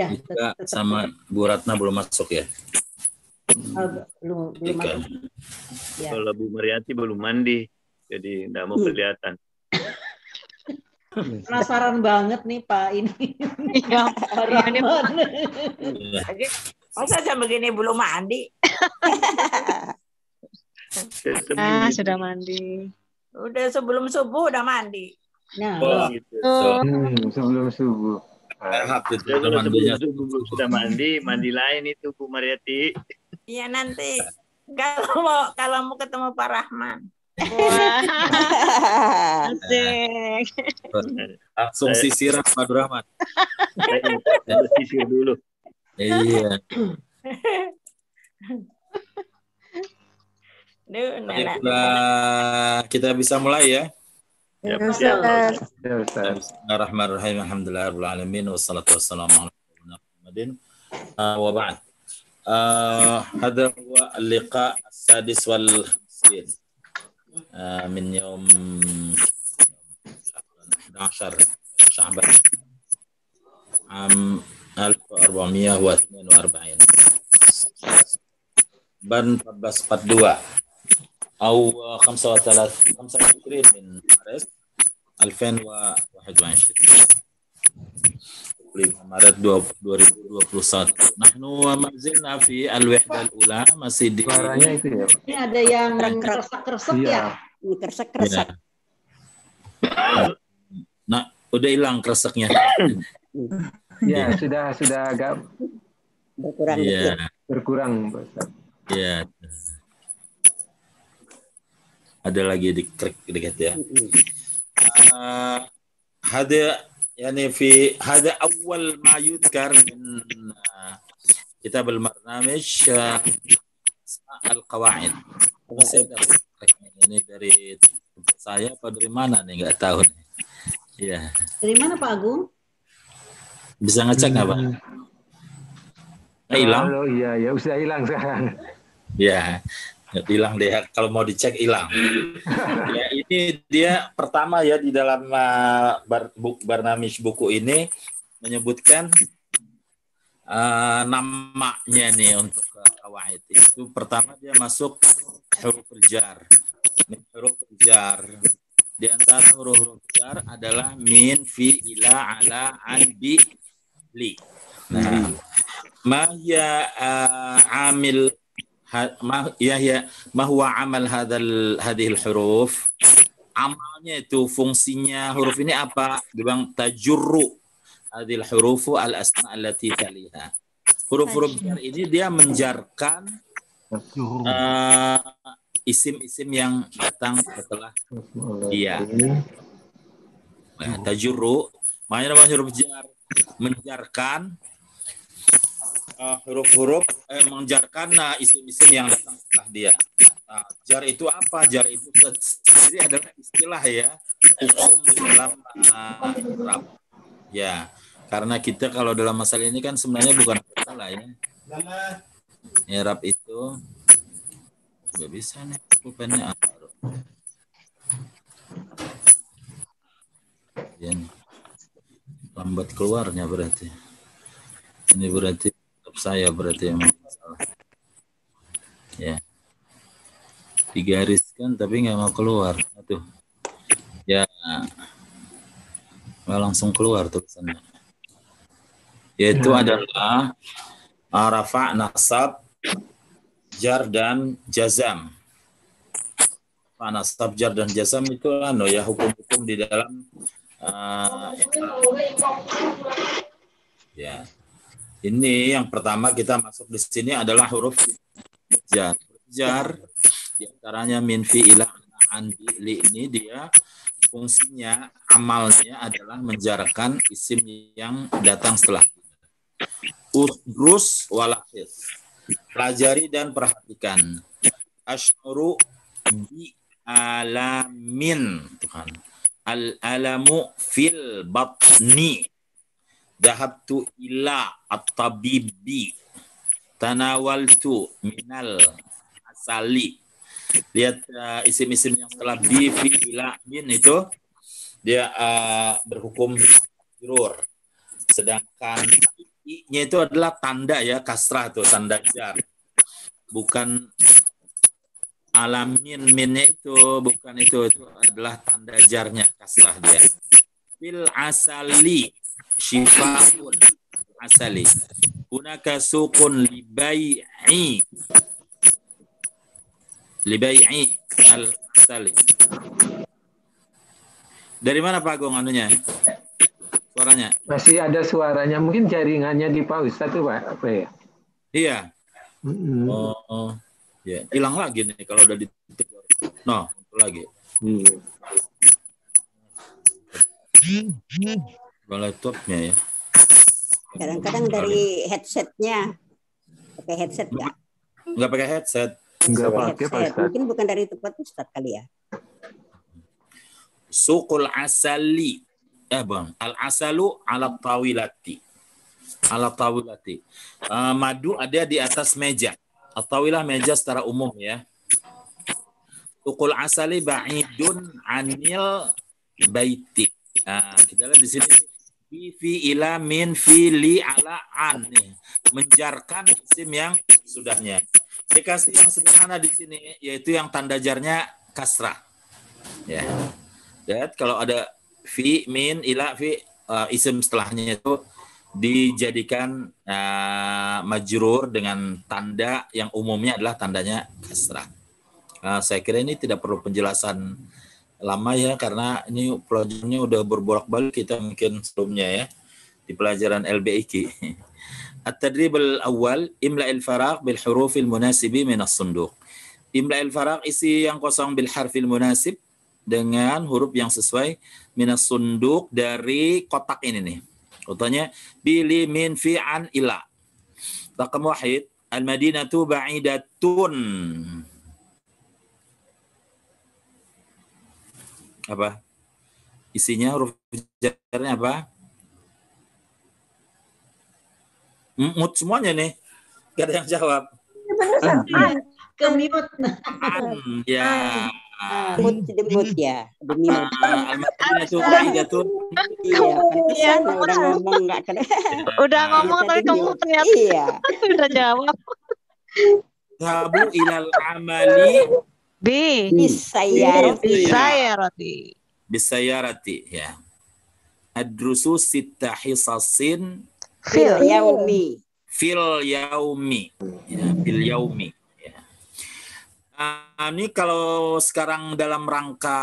Ya, Ika tetap- sama Bu Ratna belum masuk ya. Oh, belum belum Ika. masuk. Ya. Kalau Bu Mariati belum mandi, jadi tidak mau Hmm. kelihatan. Penasaran banget nih Pak ini. Iya, Pak iya. Masa jam begini belum mandi? Ah, sudah mandi. Udah sebelum subuh udah mandi. Nah, Oh, Gitu. Oh, Hmm, sebelum subuh. Tahap itu kalau mandinya. sudah mandi, mandi lain itu Bu Mariati. Iya nanti kalau mau kalau mau ketemu Pak Rahman. wah, asik. Langsung sisiran Pak harus sisir dulu. Iya. Duh, nenek. kita, kita bisa mulai ya. بسم الله الرحمن الرحيم. الحمد لله رب العالمين والصلاة والسلام على سيدنا محمد. آه، وبعد. آه، هذا هو اللقاء السادس والخمسين آه، من يوم 11 شعبان عام 1442 بن 1442 أو 35 25 من مارس 2021 5 Maret 2021. Nahnu wa mazilna fi al-wihda al-ula masih di Suaranya itu ya. Ini ada yang keresek-keresek ya. Iya. Keresek-keresek. Ya. Nah, udah hilang kereseknya. ya, sudah sudah agak berkurang. Ya. Berkurang, Ya. Ada lagi di klik dikit ya. آه، هذا يعني في هذا أول ما يذكر من آه، كتاب البرنامج آه، أسماء القواعد Masih ada ini dari tempat saya apa dari mana nih nggak tahu nih. Iya, Dari mana Pak Agung? bisa ngecek nggak pak? Eh, hilang? Halo, iya, ya sudah hilang sekarang. Ya, hilang deh. Kalau mau dicek hilang. ya ini dia pertama ya di dalam uh, bar, bu, Barnamish buku ini menyebutkan uh, namanya nih untuk uh, kawaid itu pertama dia masuk huruf jar. Huruf jar. Di antara huruf-huruf jar adalah min, fi, ila, ala, an, bi, li. Nah, ma hiya uh, amil ma ya ya ma huwa amal hadal hadhil huruf. Amalnya itu fungsinya huruf ini apa? Dia bilang tajurru hadhil hurufu al asma allati taliha. Huruf-huruf jar ini dia menjarkan uh, isim-isim yang datang setelah Iya. Nah, tajurru. Makanya namanya huruf jar menjarkan uh, huruf-huruf eh, menjarkan nah, isim-isim yang datang setelah dia. Nah, jar itu apa? Jar itu sendiri adalah istilah ya hukum di dalam uh, Arab. Ya, karena kita kalau dalam masalah ini kan sebenarnya bukan masalah ya. Arab itu nggak bisa nih bukannya Ya, nih. lambat keluarnya berarti. Ini berarti laptop saya berarti yang masalah. Ya. Digariskan tapi nggak mau keluar. Aduh. Ya. Nggak langsung keluar tulisannya. Yaitu adalah arafa nasab jar dan jazam. Nasab jar dan jazam itu anu ya hukum-hukum di dalam uh, ya ini yang pertama kita masuk di sini adalah huruf jar. Jar di antaranya min fi ila an li ini dia fungsinya amalnya adalah menjarkan isim yang datang setelah. Udrus walafis pelajari dan perhatikan. Asyuru bi alamin. Tuhan. Al alamu fil batni dahabtu ila at-tabibi tanawaltu minal asali lihat uh, isim-isim yang setelah bi fi ila min itu dia uh, berhukum jurur sedangkan i-nya itu adalah tanda ya kasrah tuh tanda jar. Bukan alamin minnya itu bukan itu itu adalah tanda jarnya kasrah dia. Fil asali shifaun asali. Hunaka suqun libai'i libai'i al asali. Dari mana Pak Agung anunya? Suaranya? Masih ada suaranya. Mungkin jaringannya di pause satu Pak. Apa ya? Iya. Mm-mm. Oh, oh. ya hilang lagi nih kalau udah ditegur. No, itu lagi. Iya. Kalau laptopnya ya. Kadang-kadang dari headsetnya. Pakai headset nggak? Nggak pakai headset. Enggak Pakai pakai Pak headset. Mungkin bukan dari tempat Ustaz kali ya. Suqul asali. Eh bang, al asalu ala tawilati. Ala tawilati. Eh, madu ada di atas meja. Tawilah meja secara umum ya. Suqul asali ba'idun anil baiti. Nah, kita lihat di sini fi fi ila min fi li ala an nih. Menjarkan isim yang sudahnya. Dikasih yang sederhana di sini yaitu yang tanda jarnya kasrah. Ya. Dan kalau ada fi min ila fi uh, isim setelahnya itu dijadikan uh, majrur dengan tanda yang umumnya adalah tandanya kasrah. Uh, saya kira ini tidak perlu penjelasan lama ya karena ini pelajarannya udah berbolak-balik kita mungkin sebelumnya ya di pelajaran LBIK. At-tadrib al-awwal imla al-faraq bil huruf al-munasibi min as-sunduq. Imla al-faraq isi yang kosong bil harfil munasib dengan huruf yang sesuai minas sunduk dari kotak ini nih. Contohnya bili min fi an ila. Rakam wahid al madinatu ba'idatun. Apa? Isinya huruf jarnya apa? Mut semuanya nih. Gak ada yang jawab. Ke mute. An, ya. Mut, mut ya. Demi. Ah. Iya, pantesan udah ngomong nggak kena. Udah ngomong tapi kamu ternyata Iya. udah jawab. Tabu ilal amali B. Bisayarati. Saya roti. bisayarati ya. Adrusu sita hisasin Fil yaumi. fil yaumi ya, fil yaumi ya. Ah, ini kalau sekarang dalam rangka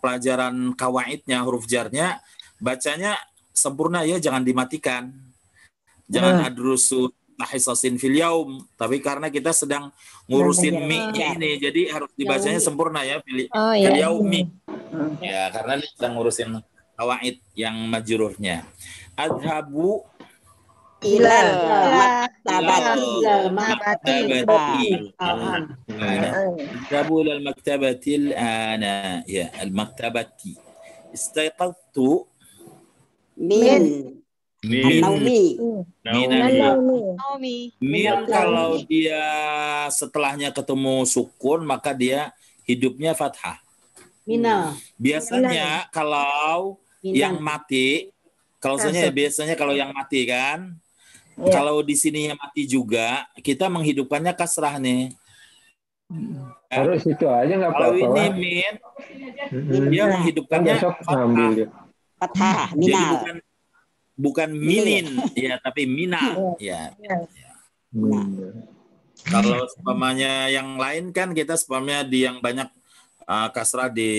pelajaran kawaidnya huruf jarnya bacanya sempurna ya jangan dimatikan jangan adrusu hisasin fil yaum, tapi karena kita sedang ngurusin mi iya. ini, jadi harus dibacanya iya. sempurna ya fil, oh, ya. yaumi. Hmm. Ya, karena sedang ngurusin kawaid yang majruhnya. Adhabu ilal maktabati. Ilal maktabati. Nah, Adhabu ilal maktabati ana ya al maktabati istaiqadtu min min Naumi. min Naomi. min kalau dia setelahnya ketemu sukun maka dia hidupnya fathah. Mina. Biasanya kalau yang mati kalau misalnya biasanya kalau yang mati kan kalau di sininya mati juga kita menghidupkannya kasrah nih. Harus itu aja nggak Kalau apa-apa. ini Wak. min Mm-mm. dia Kan menghidupkannya besok fathah. Fathah. Jadi Minal. bukan bukan minin ya tapi mina ya. Kalau umpamanya yang lain kan kita umpamanya di yang banyak uh, kasrah di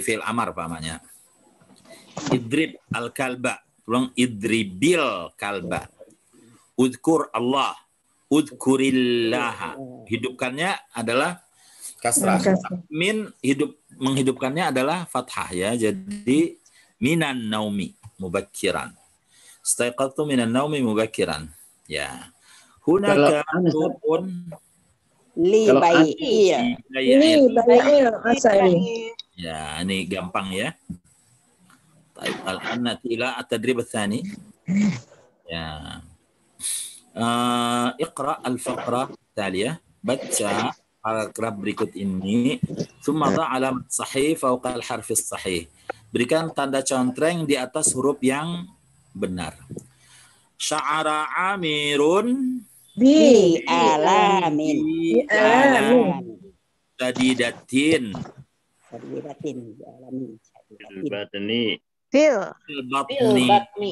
fi'il amar umpamanya. Idrib al kalba, ulang idribil kalba. Udkur Allah, udkurillah. Hidupkannya adalah kasrah. Min hidup menghidupkannya adalah fathah ya. Jadi minan naumi mubakiran istaiqadtu minan naumi mubakiran. Ya. Hunaka turun li bayi. Iya. Li bayi iya. Ya, ini gampang ya. Baik, al-anna ila at-tadrib tsani. Ya. Uh, iqra al-faqra taliya. Baca paragraf berikut ini. Summa alamat sahih fauqa al-harfi sahih. Berikan tanda contreng di atas huruf yang benar. Sya'ara amirun bi alamin. Bi alamin. Sadidatin. Sadidatin. Bi alamin. Batni. Fil. Batni. Fil batni.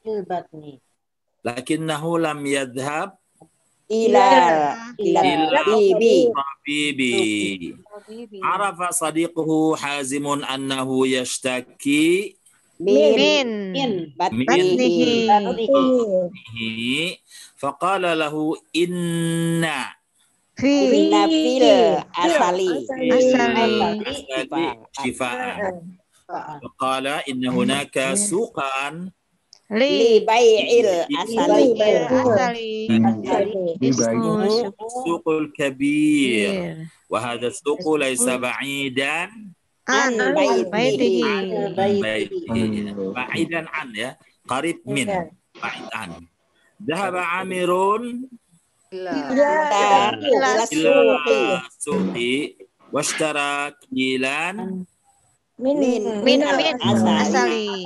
Fil ya. batni. Lakinnahu lam yadhab ila ila tabibi tabibi arafa sadiquhu hazimun annahu yashtaki من بطنه فقال له إن في في الأصلي. أصلي. شفاء فقال إن هناك سوقا لبيع الأصلي. السوق الكبير. وهذا السوق ليس بعيدا. an baitihi ba'idan an ya. Qarib iya. min. Ba'id an dhahaba amirun. Ila. Suqi washtara kilan. Min. Min. Min. Asali.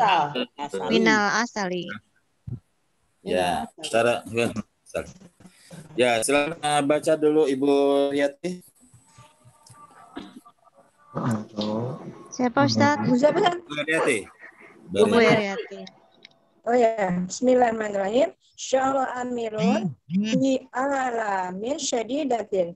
Minal asali. Ya. ya Secara ya silakan eh, baca dulu ibu yati Siapa Ustaz? Ibu Riyati. Bu Heriati. Oh ya, Bismillahirrahmanirrahim. Syara amirun fi alamin syadidatin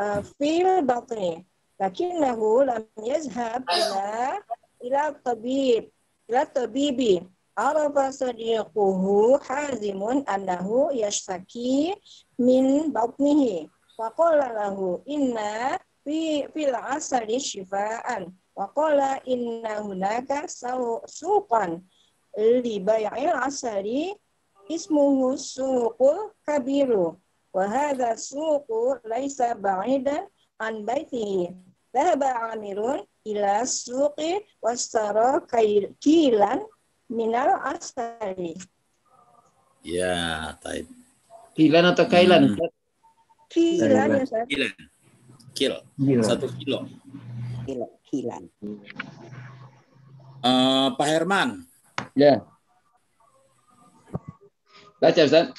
uh, fil batni. Lakinnahu lam yazhab ila ila tabib ila tabibi. Arafa sadiquhu hazimun annahu yashtaki min batnihi. Faqala lahu inna fi fil asali shifaan. Waqala inna hunaka suqan li bai'il asali ismuhu suqul kabiru wa hadha suqu laisa ba'idan an baitihi dhahaba amirun ila suqi wastara kilan minal asali Ya, taib. Kilan atau kailan? Hmm. kilan ya. Kilan. Kil. Gila. Satu kilo. Kilo. Kilan. Eh, Pak Herman. Ya. Baca Ustaz.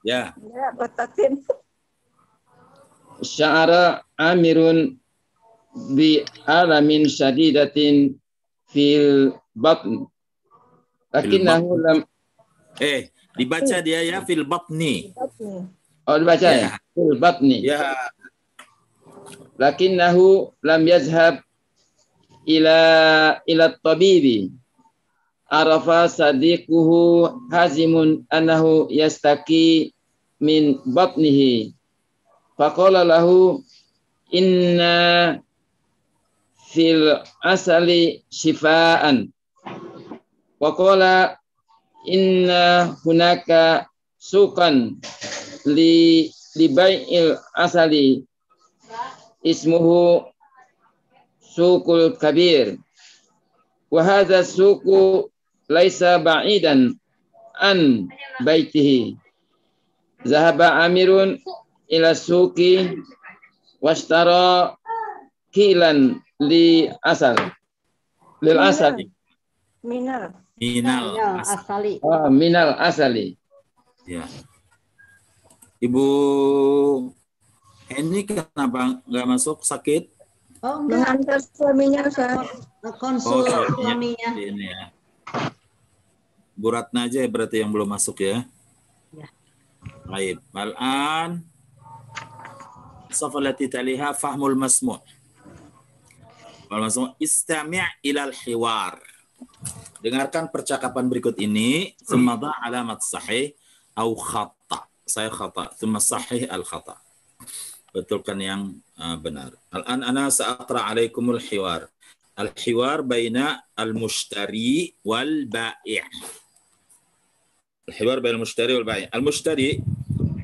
Ya. ya batatin Sya'ara amirun bi alamin syadidatin fil batn. Lakinnahu lam Eh, dibaca dia ya fil batni. batni Oh dibaca Ya. ya? Fil batni. Ya, Lakinnahu lam yazhab ila ila tabibi. Arafa sadiquhu hazimun annahu yastaki min batnihi. Faqala lahu inna fil asali shifaan. Wa qala inna hunaka sukan li li bai'il asali ismuhu sukul kabir wa hadha suku laisa ba'idan an baitihi zahaba amirun ila suki washtara kilan li asal lil asal minal minal. Asal. asali. ah, minal asali Ya. Ibu ini kenapa nggak masuk sakit? Oh. Mengantar suaminya, saya oh, Konsul oh, iya, iya. suaminya. Ini ya. Bu Ratna aja ya berarti yang belum masuk ya. Ya. Baik. Mal'an. Safalati taliha fahmul masmu' langsung istami' ilal hiwar. Dengarkan percakapan berikut ini. Semoga alamat sahih au khata. Saya khata. Thumma sahih al khata. Betulkan yang uh, benar. الآن أنا سأقرأ عليكم الحوار الحوار بين المشتري والبائع الحوار بين المشتري والبائع المشتري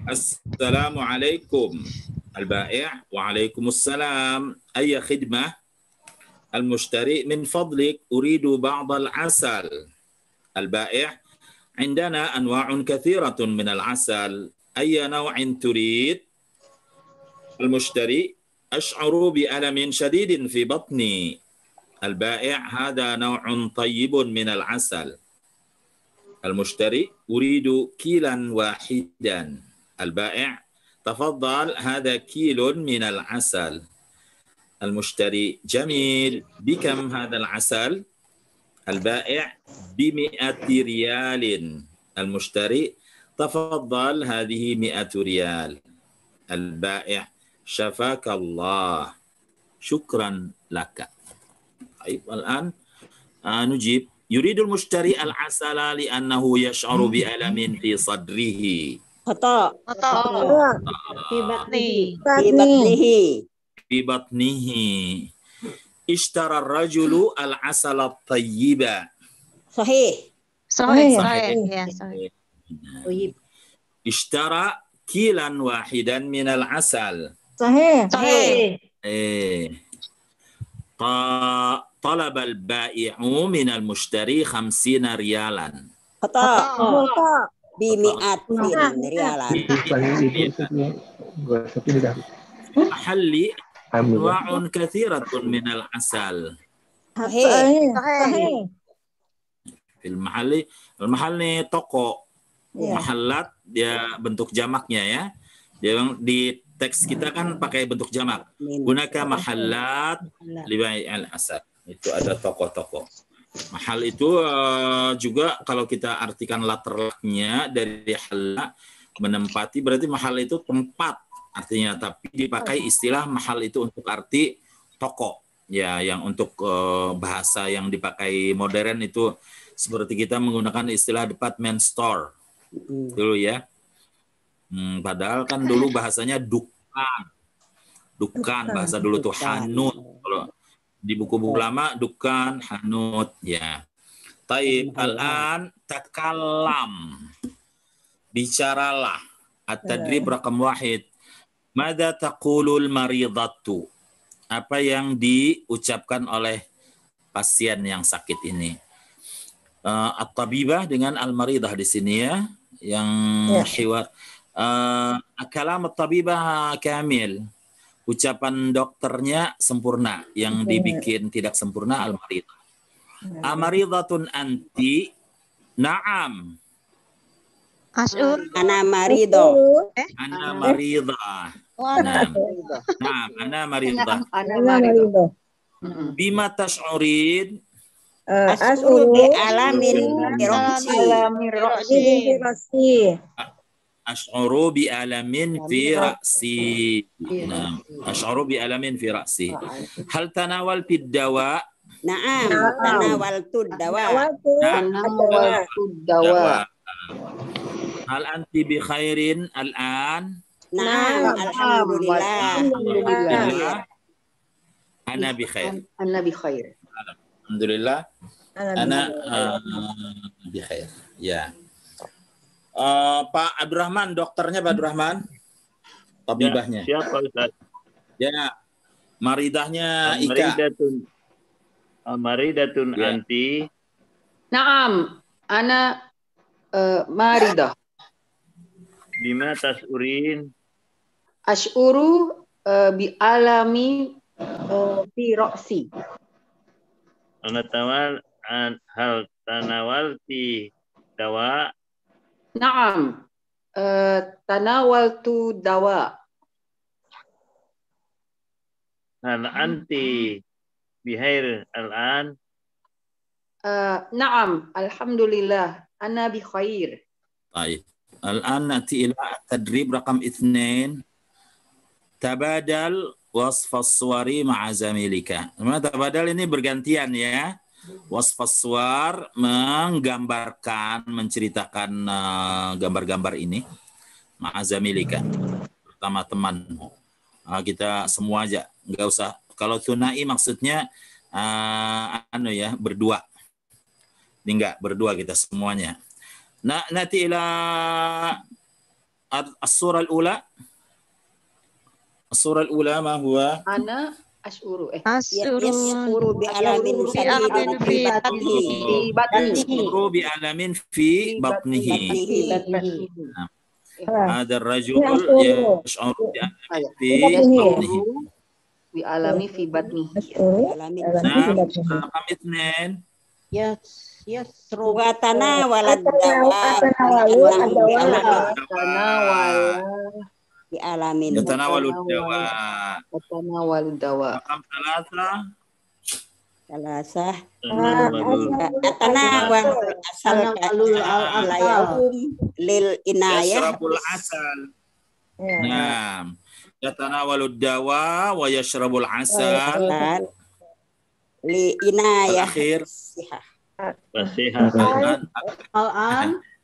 السلام عليكم البائع وعليكم السلام أي خدمة المشتري من فضلك أريد بعض العسل البائع عندنا أنواع كثيرة من العسل أي نوع تريد المشتري أشعر بألم شديد في بطني. البائع هذا نوع طيب من العسل. المشتري أريد كيلا واحدا. البائع تفضل هذا كيل من العسل. المشتري جميل. بكم هذا العسل؟ البائع بمئة ريال. المشتري تفضل هذه مئة ريال. البائع شفاك الله. شكرا لك. طيب الآن آه، نجيب. يريد المشتري العسل لأنه يشعر بألم في صدره. خطأ. Atau Fi batni. في بطنه. في بطنه. اشترى الرجل العسل الطيب. صحيح. Sahih. Ya, sahih. Toyib. اشترى كيلا واحدا من العسل. Sahih. Sahih. إيه. ط- طلب البائع من المشتري خمسين ريالا خطأ Khata. بمئة ريالا في محل أنواع كثيرة من العسل صحيح Sahih. Sahih. Sahih. في المحل المحل nih toko Iya. mahallat dia bentuk jamaknya ya dia bilang di teks kita kan pakai bentuk jamak. Gunaka mahallat libai al asad. Itu ada toko-toko mahal itu eh, juga kalau kita artikan laternya dari halla menempati berarti mahal itu tempat artinya. Tapi dipakai istilah mahal itu untuk arti toko. Ya yang untuk eh, bahasa yang dipakai modern itu seperti kita menggunakan istilah department store. Dulu ya. Hmm, padahal kan dulu bahasanya dukan. Dukan bahasa dulu tuh hanut. Kalau di buku-buku lama dukan, hanut ya. Taib al-an takalam. Bicaralah. At-tadrib rakam wahid. Mada taqulul maridatu? Apa yang diucapkan oleh pasien yang sakit ini? uh, at-tabibah dengan al-maridah di sini ya yang Ya. hiwar Eh, kalam tabibah kamil. Ucapan dokternya sempurna. Yang dibikin tidak sempurna al marid Amaridatun anti na'am. Asur. Ana marido. Ana marida. naam naam ana marida. Ana marido. Bima tash'urid? asur bi alamin roksi. Alamin roksi asy'uru iya. nah, bi alamin fi ra'si. Nah, asy'uru bi alamin fi ra'si. Hal tanawal bid dawa? Na'am, tanawaltu dawa. Tanawaltu dawa. Hal anti bi khairin al'an? Na'am, alhamdulillah. Alhamdulillah. Ana bi khair. Ana bi khair. Alhamdulillah. Ana eh, bi khair. Ya. Eh, Pak Abdurrahman dokternya Pak Abdurrahman tabibahnya Ya, siapa Ustaz? ya maridahnya Ika Amaridatun Amaridatun Ya. anti Naam. Ana eh, maridah. bima tas'urin Ash'uru eh, bi alami eh, fi ra'si. anatawal an hal tanawalti dawa Naam. Eh, tanawaltu dawa. hal anti bihair al-an Eh, naam. Alhamdulillah. Ana bi khair. طيب الآن نأتي إلى التدريب رقم اثنين تبادل وصف الصور مع زميلك Memang تبادل ini bergantian ya Wasfaswar menggambarkan, menceritakan eh, gambar-gambar uh, ini. Ma'azamilika, pertama temanmu. Uh, kita semua aja, nggak usah. Kalau tunai maksudnya uh, anu ya berdua. Ini enggak berdua kita semuanya. Nah, nanti ila as-surah al-ula. As-surah al-ula ma huwa? Ana asyuru eh asyuru ya, bi alamin fi batnihi. yasfuru bi alamin fi batnihi. Ada rajul yasfuru bi alamin fi batnihi. bi alami fi batnihi. Alami fi ya Yes wa tanawala dawa dawa di alamin. Yatanawalu dawa. Tanawal dawa. Rakam salasa. Salasah. Tanawalul Atanawal asal Tanawalul layahum lil inayah. yashrabul asal. Ya. Nah, yatanawalud dawa wa yashrabul asal. Dan li inayah. Al-akhir Sihah. Fasiha. Al-an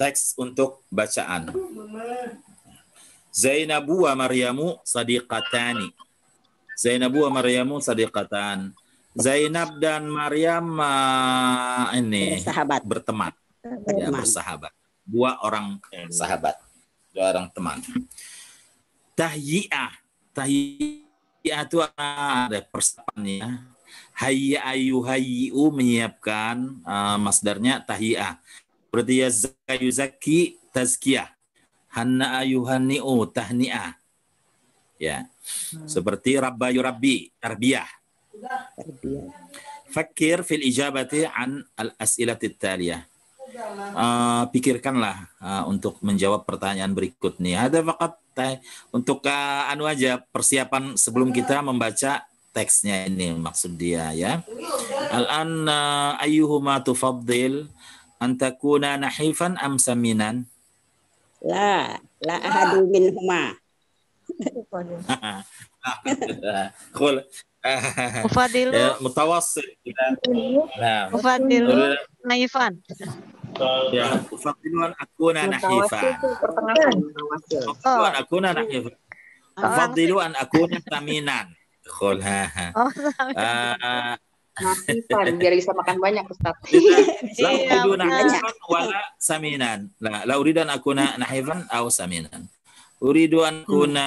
teks untuk bacaan. Zainabu wa Maryamu sadiqatani. Zainabu wa Maryamu sadiqatan. Zainab dan Maryam ah, ini Sahabat. berteman. Ya, bersahabat. Dua orang sahabat. Dua orang teman. Tahyi'ah. Tahyi'ah itu ada persiapannya hayya ayu hayyu menyiapkan uh, masdarnya tahyi'ah berarti ya yuzaki tazkiyah. Hanna ayuhanni'u tahni'ah. Ya. Seperti rabba yurabbi tarbiyah. Fakir fil ijabati an al as'ilati taliyah Uh, pikirkanlah uh, untuk menjawab pertanyaan berikut nih. Ada fakat teh- untuk uh, anu aja persiapan sebelum kita membaca teksnya ini maksud dia ya. Al-an uh, ayyuhuma tufaddil an takuna nahifan am saminan? La, la ahadu minhuma. Qul Ufadilu, ya, mutawassit kita. Nah, ufadilu naifan. ya, ufaddilu an akuna nahifan. an akuna nahifan. Ufaddilu an akuna saminan. Qul ha ha. Oh, Ah, Nafifan, biar bisa makan banyak Ustaz. La Iya, uridu benar. nahifan wala saminan. La la uridu an akuna nahifan aw saminan. Uridu an kuna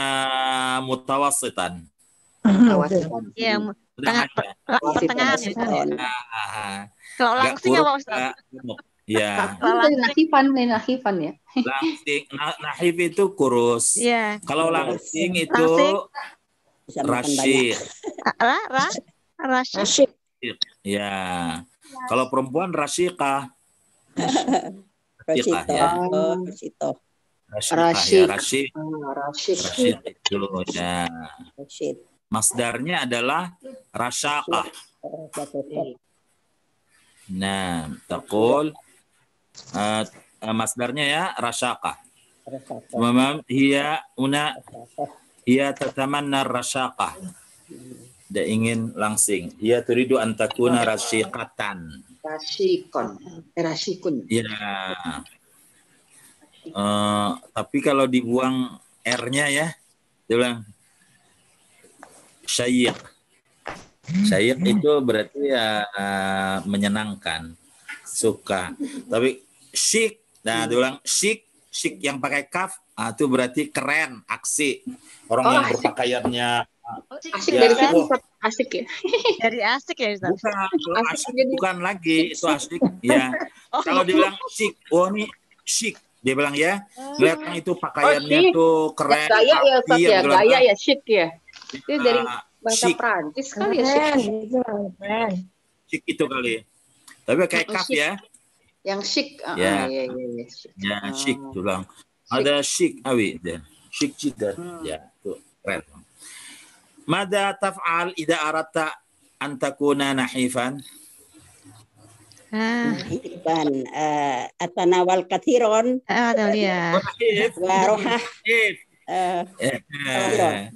mutawassitan. Mutawasil. Iya, Tengah- la- pertengahan ya. Ya. Ah, Kalau nggak langsing kurus, apa Ustaz? Ya, Kalau nahifan, nahifan ya. langsing. Nah, nahif itu kurus. iya. Kalau langsing itu Langsing. Bisa makan banyak. rasyid. Ra, ra, rasyid. Ya. Kalau perempuan rasyikah. Rosito. ya. Oh, Rosito. Rasyikah Rasyik. ya, rasyid. Ah, Rasyid. Rasyid itu ya. Rashid. Masdarnya adalah rasyakah. Oh, Jatuh. Nah, taqul uh, masdarnya ya rasyakah. Rosito. Mamam hiya una hiya tatamanna rasyakah. Dia ingin langsing. Hiya turidu an takuna rasyikatan. Rasyikon. Eh, Rasyikun. Ya. Eh, tapi kalau dibuang R-nya ya, dia bilang syayik. Syayik itu berarti ya eh, menyenangkan, suka. Tapi syik, nah dia bilang syik, syik yang pakai kaf, ah, itu berarti keren, aksi. Orang Oh, yang berpakaiannya Asik Ya. dari sini Oh. Asik ya. Dari asik ya Ustaz. bukan, kalau Asik asik jadi. bukan lagi, itu asik. Ya, Oh, kalau dibilang syik, oh ini syik. Dia bilang ya, kelihatan itu pakaiannya Oh, tuh keren. Gaya ya Ustaz ya. bilang, Gaya ah, ya chic ya. Itu dari ah, bahasa chic, Prancis kali ya chic. Chic itu kali. Tapi kayak Oh, kaf chic. ya, Yang chic. Ah, Ya. iya, iya, iya. Chic. ya Ah. chic tuh bilang. Chic. Ada chic awi dan chic jidar. Hmm. Ya, tuh keren. Mada taf'al ida aratta an takuna nahifan? Ah, Hiban. eh, atanawal kathiron. ah. Nahif, nahif. eh, Eh,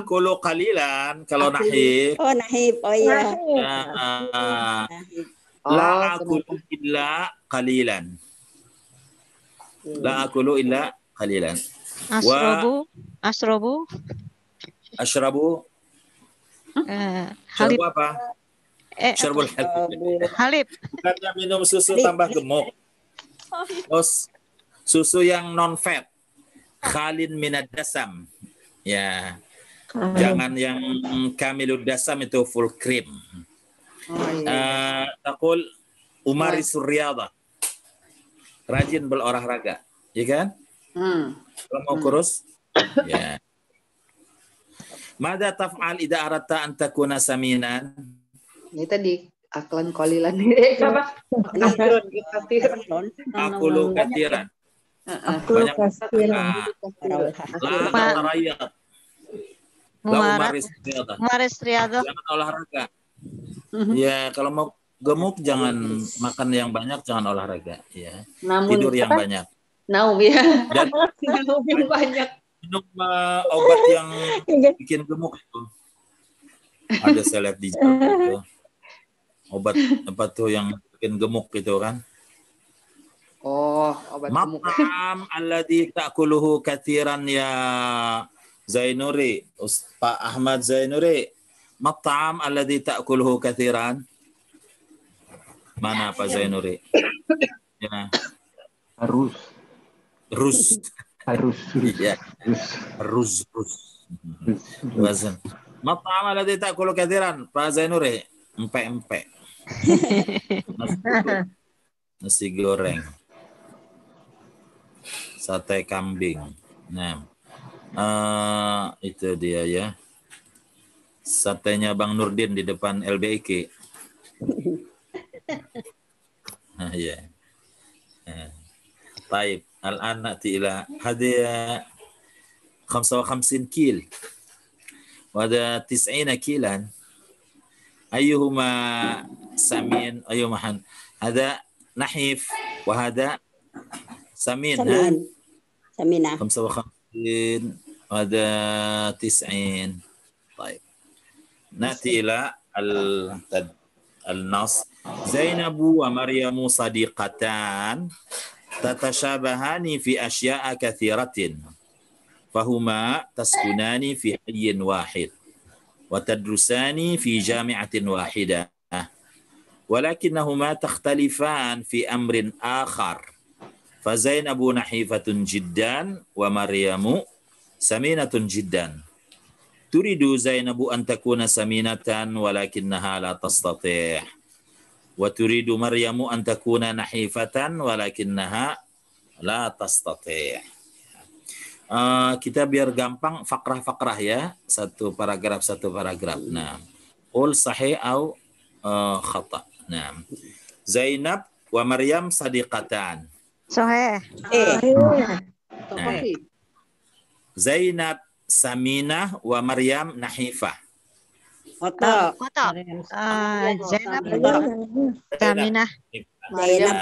Aku lo kalilan kalau nahif. oh, nahib. Oh iya. Ya, ah. Oh, la kenapa? akulu illa qalilan. La akulu illa qalilan. Asrobu, asrobu, Ashrabu eh, Syarabu halib, apa? Eh, Syarbul halib. Halib. Bukannya minum susu Halib, tambah gemuk. Terus susu yang non fat. Khalin minad dasam. Ya, jangan yang kamilud dasam itu full cream. Oh, iya. Eh, takul umari suryada. Rajin berolahraga, ya kan? Hmm. Kalau mau Hmm. kurus, ya. Mada taf'al idza aradta an takuna saminan? Ini tadi aklan kolilan. Apa? Akulu katiran. Aku Banyak kasiran. La Ma- tarayat. Umaris riyadhah. Maris Riyadho. Jangan olahraga. Mhm. Ya, kalau mau gemuk jangan makan yang banyak, jangan olahraga. Ya, Namun tidur yang apa? banyak. Naum ya. Dan Naum yang banyak. Minum uh, obat yang bikin gemuk itu. Ada saya lihat di itu. Obat apa tuh yang bikin gemuk gitu kan? Oh, obat gemuk. Mat'am alladhi ta'kuluhu kathiran ya Zainuri. Pak Ahmad Zainuri. Mat'am alladhi ta'kuluhu kathiran. Mana Pak Zainuri? Ya, Harus. rus. Harus. Harus. Iya, rus, rus. Wazan. Mat'am alladhi ta'kuluhu kathiran. Pak Zainuri. Empe-empe. Nasi goreng. Nasi goreng. Sate kambing. Nah, eh, itu dia ya. Satenya Bang Nurdin di depan LBIK. Nah, ya. Eh. طيب الآن نأتي إلى هذه 55 كيل. وهذا 90 كيلا. أيهما سمين؟ أيهما حن؟ هذا نحيف وهذا سمين Samin. Samina. 55 وهذا 90 طيب. نأتي إلى ال- النص. زينب ومريم صديقتان. تتشابهان في أشياء كثيرة. فهما تسكنان في حي واحد وتدرسان في جامعة واحدة ولكنهما تختلفان في أمر آخر. فزينب نحيفة جدا ومريم سمينة جدا. تريد زينب أن تكون سمينة ولكنها لا تستطيع. wa turidu Maryamu an takuna nahifatan walakinnaha la tastati'. Uh, kita biar gampang fakrah-fakrah ya, satu paragraf satu paragraf. Nah, ul sahih au uh, khata. Nah. Zainab wa Maryam sadiqatan. Sahih. Eh. Nah. Zainab Saminah wa Maryam Nahifah. Koto. Ah, Zainab. Saminah. Nahifah.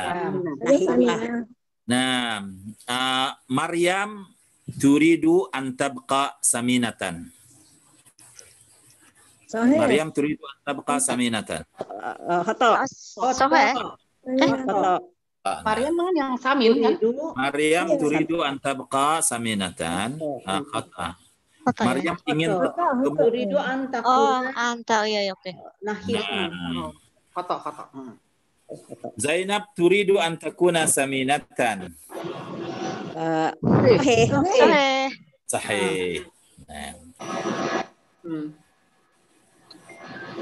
Nah, uh, Maryam turidu an tabqa saminatan. Sohe. Maryam turidu an tabqa saminatan. Eh, Oto. Sohe. Oto. Ah, nah. Maryam kan yang samin kan? Maryam turidu an tabqa kata. Koto ya. Maryam ingin gemuk. Turidu anta Oh, anta. Iya, iya, oke. nahir. Nah, Koto, koto. Hmm. Zainab turidu an takuna saminatan. Eh, Sohe. Sohe. Sahih. Nah. Hmm.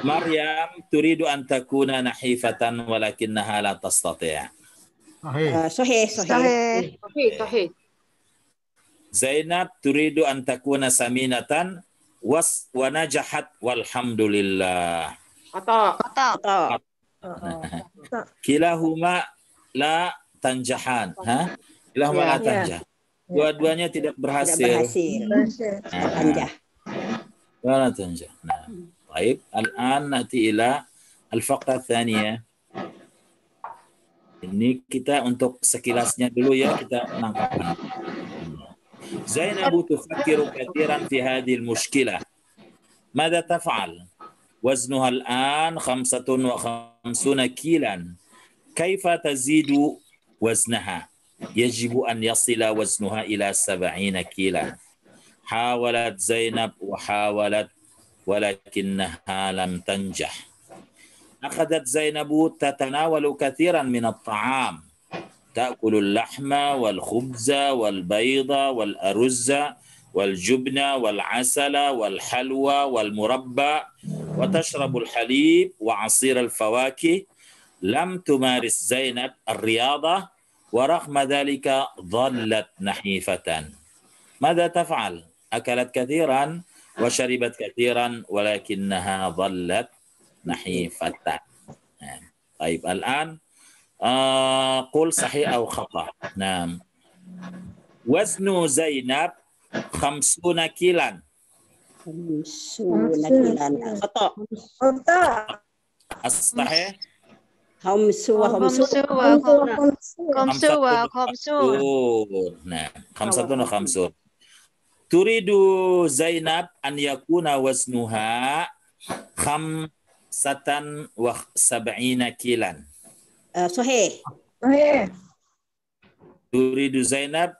Maryam turidu an takuna nahifatan walakinnaha la tastati'. Eh, Sohe. Sohe. Sohe. Oke, oke. Zainab turidu antakuna saminatan was wanajahat walhamdulillah. Kata. Kata. Kata. Kilahuma la tanjahan. Ha? Kilahuma ya, la tanjah. Ya. Dua-duanya tidak berhasil. Tidak berhasil. Nah. Tanjah. Wala tanjah. Nah. Baik. Al-an nanti ila al-faqah thaniya. Ini kita untuk sekilasnya dulu ya kita nangkap. زينب تفكر كثيرا في هذه المشكلة. ماذا تفعل؟ وزنها الآن خمسة وخمسون كيلا. كيف تزيد وزنها؟ يجب أن يصل وزنها إلى سبعين كيلا. حاولت زينب وحاولت ولكنها لم تنجح. أخذت زينب تتناول كثيرا من الطعام. تأكل اللحم والخبز والبيض والأرز والجبن والعسل والحلوى والمربى وتشرب الحليب وعصير الفواكه. لم تمارس زينب الرياضة ورغم ذلك ظلت نحيفة. ماذا تفعل؟ أكلت كثيرا وشربت كثيرا ولكنها ظلت نحيفة. طيب الآن قل صحيح أو خطأ نعم وزن زينب خمسون كيلا خمسون كيلا خطأ خطأ الصحيح خمس وخمسون خمسة وخمسة خمسة وخمسون خمسون نعم خمسة وخمسون تريد زينب أن يكون وزنها خمسة وسبعين كيلا Eh, Sohe. Sohe. Turidu Zainab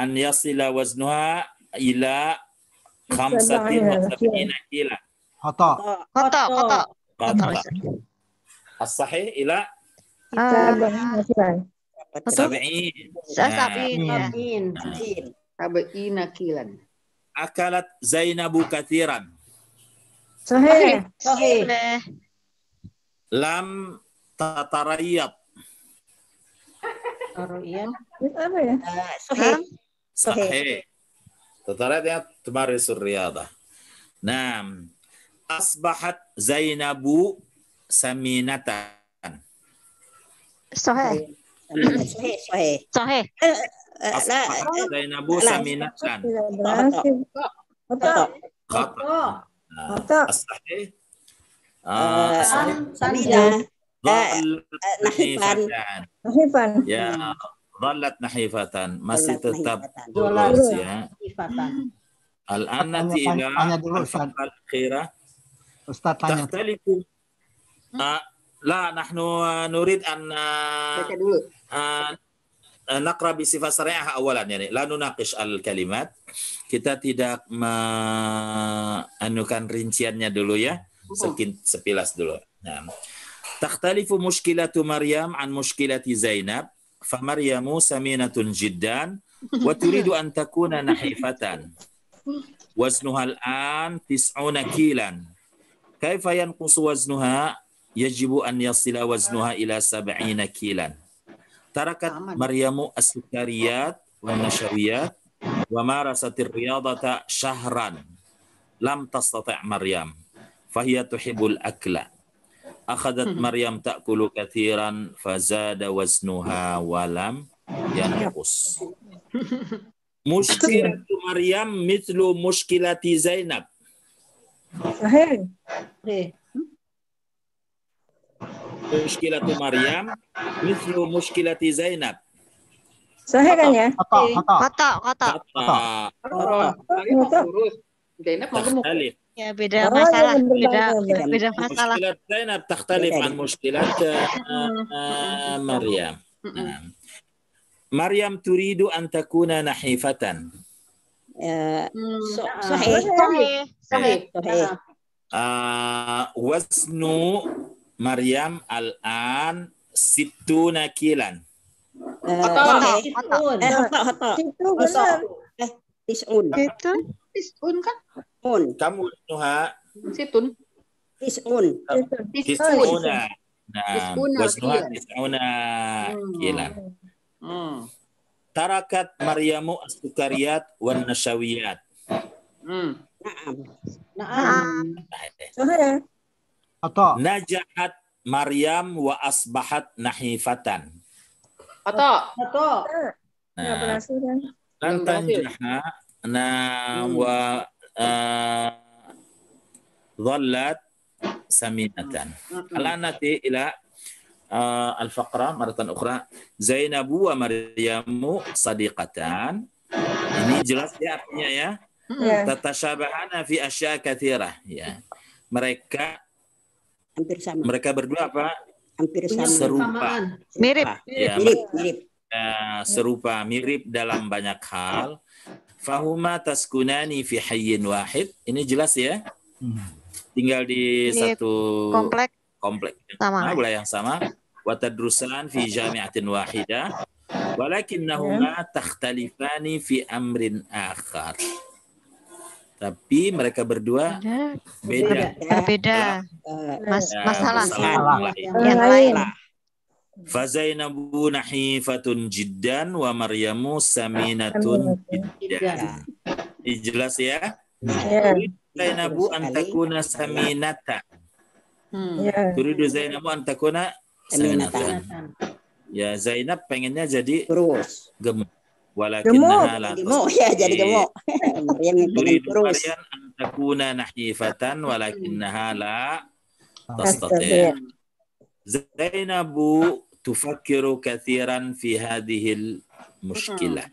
an yasila waznuha ila khamsatin wa sab'ina kila. Khata. Khata, khata. Khata. As-sahih ila Sab'in. Sab'in. Sab'in. Akalat Zainabu kathiran. Sahih. Sahih. Lam tatarayab. Tatarayab. Itu apa ya? Uh, Soheh. Soheh. Tatarayab yang tumarisur riyadah. Nah, asbahat Zainabu saminatan. Soheh. Soheh. Soheh. Soheh. Eh, eh, asbahat eh, Zainabu saminatan. Khata. Khata. Khata. Asahih. Samina. Eh, eh, eh, Nahifan. Nahifan. Ya, Zalat nahifatan. Masih tetap bolos ya. Al-anna ila al-akhirah. Ustaz tanya. Takhtalifu. Ah, la, nahnu ah, nurid an ah, Baca dulu. Nakra bisifat syariah awalan yani la nunaqish al kalimat kita tidak menganukan rinciannya dulu ya oh. sekilas dulu. Nah. تختلف مشكلة مريم عن مشكلة زينب فمريم سمينة جدا وتريد أن تكون نحيفة. وزنها الآن تسعون كيلا. كيف ينقص وزنها؟ يجب أن يصل وزنها إلى سبعين كيلا. تركت. مريم السكريات والنشويات ومارست الرياضة شهرا. لم تستطع مريم فهي تحب الأكل. akhadat hmm. Maryam ta'kulu kathiran fazada waznuha walam yanqus. Mushkilat Maryam mithlu mushkilati Zainab. Sahih. Mushkilat Maryam mitlu muskilati Zainab. Sahih kan ya? Kata. Kata, kata. Oh, oh, oh. Kata. Kata. Kata. Kata. Zainab mau gemuk. Ya beda oh, masalah, ya, beda, beda, beda masalah. Muskilat Zainab takhtalif an muskilat uh, eh, hmm. eh, Maryam. Nah. Maryam turidu an takuna nahifatan. Uh, so, sahih. Sahih. Sahih. Sahih. Uh, wasnu Maryam al-an situna kilan. Otak. Otak. Otak. Otak. Otak. Otak. Otak. Otak. Tisun kan? Un. Kamu Nuha. Situn. Tisun. Tisuna. Nah, Gus Nuha iya. Tisuna. Hmm. Gila. Hmm. Tarakat eh. Maryamu as-sukariyat wan nasyawiyat. Hmm. Naam. Naam. Atau. Najahat Maryam wa asbahat nahifatan. Atau. Atau. Nah. Kan? Lantan jaha Naam wa hmm. eh, dhallat saminatan. Hmm. Al-anati ila eh, al-faqra maratan ukhra Zainabu wa Maryamu sadiqatan. Ini jelas ya artinya ya. Hmm. Iya. Tatasyabahana fi asya kathira. ya. Mereka hampir sama. Mereka berdua apa? Hampir sama. Serupa. Mirip. Ya, mirip, mirip. Uh, serupa, mirip dalam banyak hal fahuma taskunani fi hayyin wahid ini jelas ya tinggal di Iya, satu Komplek. kompleks. Sama. Nah, yang sama. Wa tadrusan fi jami'atin wahidah. Walakinnahuma takhtalifani fi amrin akhar. Tapi mereka berdua beda. Berbeda. Mas, Ya, masalah. yang lain. Yang lain. Fazainabu nahifatun jiddan wa Maryamu saminatun jiddan. Jelas ya? Zainabu an takuna saminata. Turidu Zainabu an takuna saminatan. Ya Zainab pengennya jadi kurus. gemuk. Walakinnaha la Gemuk ya jadi gemuk. Turidu kurus. Maryam an takuna nahifatan walakinnaha la Tastati'. Zainabu tufakkiru kathiran fi hadhihi mushkilah.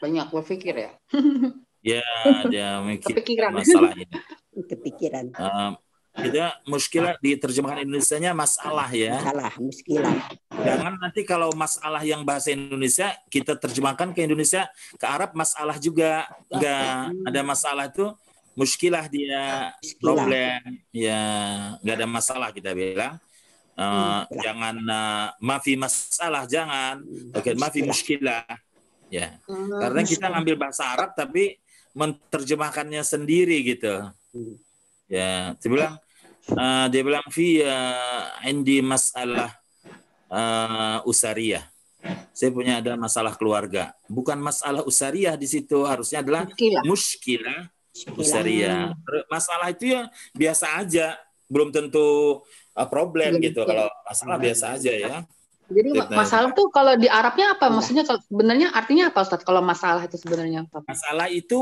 Banyak berpikir ya. Ya, dia mikir Kepikiran. masalah ini. Kepikiran. Um, kita muskilah diterjemahkan Indonesianya masalah ya. Masalah, muskilah. Jangan nanti kalau masalah yang bahasa Indonesia kita terjemahkan ke Indonesia ke Arab masalah juga enggak ada masalah itu muskilah dia problem ya enggak ada masalah kita bilang Eh, jangan uh, mafi masalah jangan. Oke mafi muskilah ya. Karena kita ngambil bahasa Arab tapi menerjemahkannya sendiri gitu. Ya dia bilang eh, dia bilang fi uh, indi masalah uh, usariyah saya punya ada masalah keluarga. Bukan masalah usariyah di situ harusnya adalah muskilah usariyah masalah itu ya biasa aja. Belum tentu uh, problem gitu kalau masalah biasa aja ya Jadi Gitu. masalah tuh kalau di Arabnya apa? Maksudnya kalau sebenarnya artinya apa Ustaz? Kalau masalah itu sebenarnya apa? masalah itu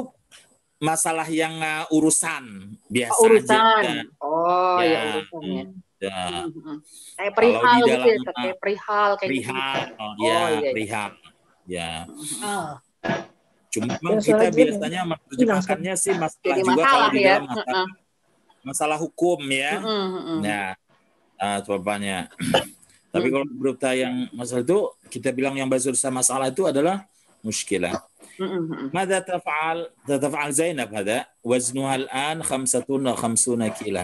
masalah yang uh, urusan biasa Oh, urusan. aja Oh, ya, Ya. urusan ya. Ya. Kayak Kalau perihal gitu ya, dalam, Ustaz. kayak perihal kayak gitu. Perihal, oh, Oh, ya, iya, iya. perihal. Ya. Oh. Cuma Ya, kita biasanya menerjemahkannya sih masalah Jadi juga kalau masalah di ya. dalam masalah, masalah hukum ya. Mm-mm, mm-mm. Nah, uh, jawabannya. Tapi kalau berupa yang masalah itu kita bilang yang bahasa urusan masalah itu adalah muskilah. ماذا تفعل تفعل زينب هذا وزنها الآن 55 كيلا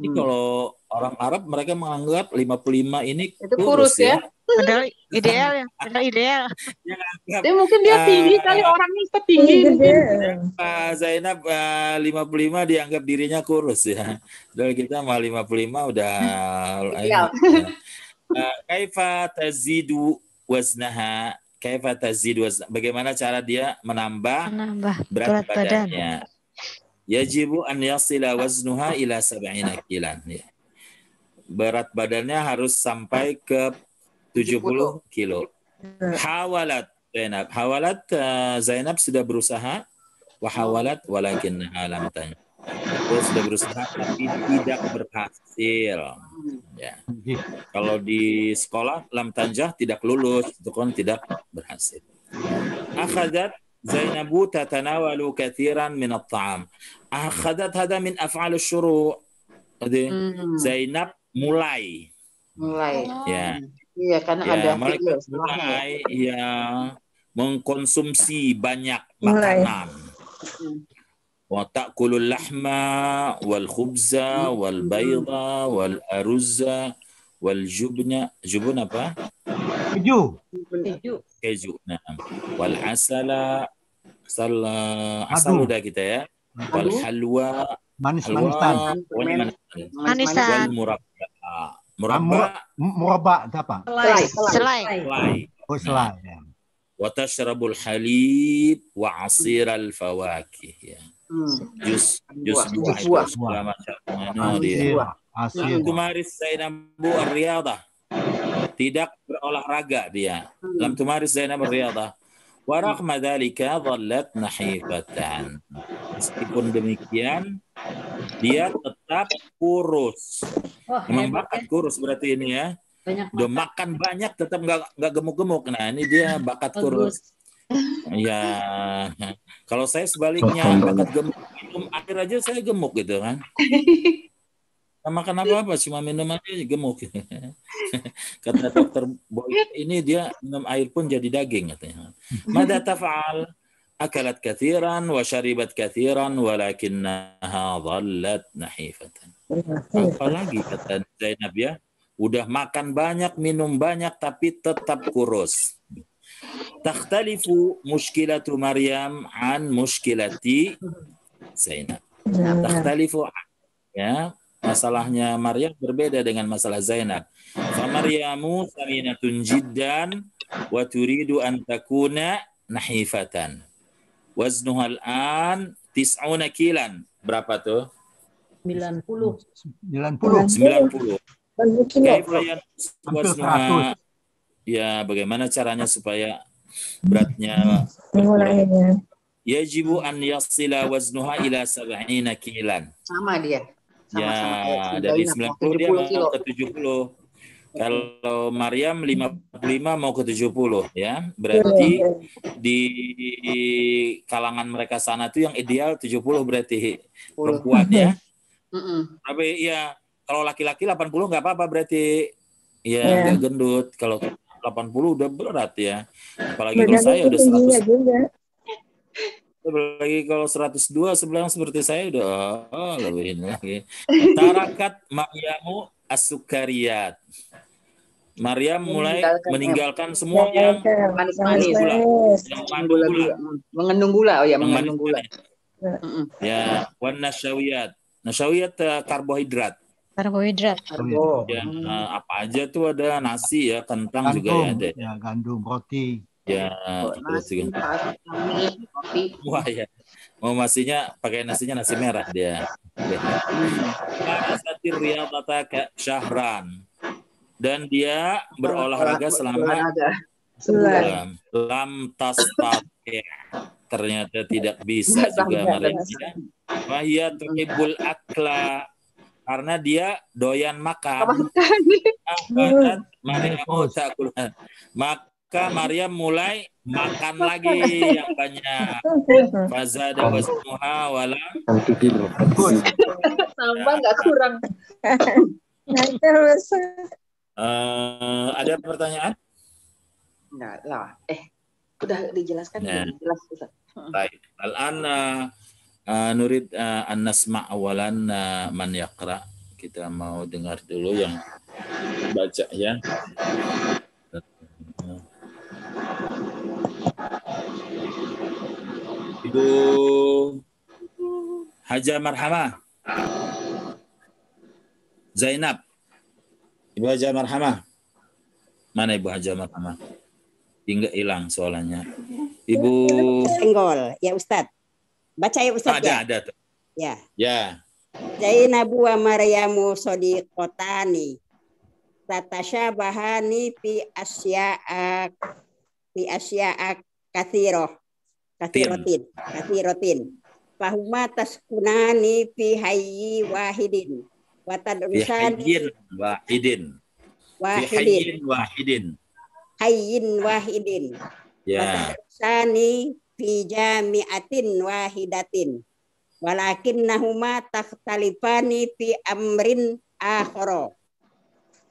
ini kalau orang Arab mereka menganggap 55 ini Itu kurus ya. Padahal ideal ya. Padahal ideal. Tapi mungkin dia tinggi kali orangnya Ustaz tinggi. Pak Zainab eh, 55 dianggap dirinya kurus ya. Dari kita mah 55 udah Ideal. Eh, Kaifa tazidu waznaha? Kaifa tazidu wazn? Bagaimana cara dia menambah Menambah berat berat badan. badannya? Yajibu an yasila waznuha ila 70 kilan ya. Berat badannya harus sampai ke 70 kilo. Hawalat Zainab. Hawalat uh, Zainab sudah berusaha wahawalat walakin lam tanya. Dia sudah berusaha tapi tidak berhasil. Ya. Kalau di sekolah lam tanjah tidak lulus, itu kan tidak berhasil. Akhadat Zainabu tatanawalu kathiran min at-ta'am. Akhadat hada min af'al syuru. Jadi Zainab mulai Mulai. ya Iya, karena ya, ada mereka video mulai ya mengkonsumsi banyak Mulai. makanan. Wa ta'kulul lahma wal khubza wal bayda wal aruzza wal jubna jubun apa? Keju. Keju. Nah, wal asala asal asal udah kita ya. Wal halwa Manis-manisan. halwa Manisan. wal murabba. Murabba. Ah, murabba apa? Selai. Selai. selai. Oh, selai. Ya. Wa tashrabul halib wa asiral fawakih ya. Hmm. Jus jus buah itu selama satu dia. Asir. Tumaris Zainab Riyadah. Tidak berolahraga dia. Hmm. dalam Lam tumaris Zainab Riyadah wa raghma dhalika dhallat nahifatan meskipun demikian dia tetap kurus. Memang bakat kurus berarti ini ya. Banyak udah makan banyak tetap nggak nggak gemuk-gemuk. Nah ini dia bakat kurus. Ya kalau saya sebaliknya bakat gemuk minum air aja saya gemuk gitu kan Gak makan apa-apa, cuma minum aja gemuk. Kata dokter Boy, ini dia minum air pun jadi daging katanya. Mada taf'al? Akalat kathiran wa syaribat kathiran walakinnaha dhallat nahifatan. Apalagi kata Zainab ya, udah makan banyak, minum banyak tapi tetap kurus. Takhtalifu muskilatu Maryam an muskilati Zainab. Takhtalifu ya masalahnya Maryam berbeda dengan masalah Zainab fa Maryamu saminatun jiddan wa turidu an takuna nahifatan waznuha al-an tis'una kilan berapa tuh 90. 90. 90 Kaifa yanqus Hampir waznuha? Ya, bagaimana caranya supaya beratnya Menguranginya. yajibu an yasila waznuha ila 70 kilan. Sama dia. Ya, Sama-sama kayak si dari Zainab, 90 dia 70 mau kilo. ke 70. Kalau Maryam 55 mau ke 70 ya. Berarti di kalangan mereka sana tuh yang ideal 70 berarti perempuan ya. Tapi ya kalau laki-laki 80 nggak apa-apa berarti ya Iya. nggak gendut. Kalau 80 udah berat ya. Apalagi kalau saya udah tingginya 100 juga. Apalagi kalau 102 sebelah seperti saya udah oh, lebih lagi. Tarakat Maryamu as-sukariyat. Maryam mulai Meninggalkan- meninggalkan semua yang Manis-manis. gula. Manis. yang Mengandung mengandung gula. Mengandung gula. Oh ya, mengandung gula. manis-manis. Ya, wan nasyawiyat. Nasyawiyat eh, karbohidrat. Karbohidrat. Karbo. Ya, eh, apa aja tuh ada nasi ya, kentang juga ya Gandum, ada. ya, gandum, roti. Ya, terus Nasi, juga. mie, kopi. Wah ya. Mau nasinya pakai nasinya nasi merah dia. Satir riyadata syahran. Dan dia berolahraga selama sebulan. Lam tastati. Ternyata tidak bisa juga bisa. Wahia tuhibbul akla. Karena dia doyan makan. Ta'kulhan. Maka Maryam mulai makan lagi yang banyak. Fazada wasmuha wala Tambah nggak kurang. Nah, terus Eh, ada pertanyaan? Enggak lah. Eh, udah dijelaskan Nah. Jelas, Ustaz. Baik. Al-an uh, nurid uh, an nasma awalan uh, man yaqra. Kita mau dengar dulu yang baca ya. Ibu Haja Marhamah. Zainab. Ibu Haja Marhamah. Mana Ibu Haja Marhamah? Hingga hilang soalannya. Ibu Senggol, ya Ustad. Baca ya Ustad ada ya. ada tuh. Ya. Ya. Zainabu wa Maryamu sodiqotani. Tatasyabahani fi asya'a fi asya'a kathiroh. Kathirotin. Kathirotin. Fahuma taskunani fi hayyi wahidin. Wa tadrusani wahidin. Fi wahidin. wahidin. Hayyin wahidin. Ya. Sani fi jami'atin wahidatin. Walakinnahuma takhtalifani fi amrin akhara.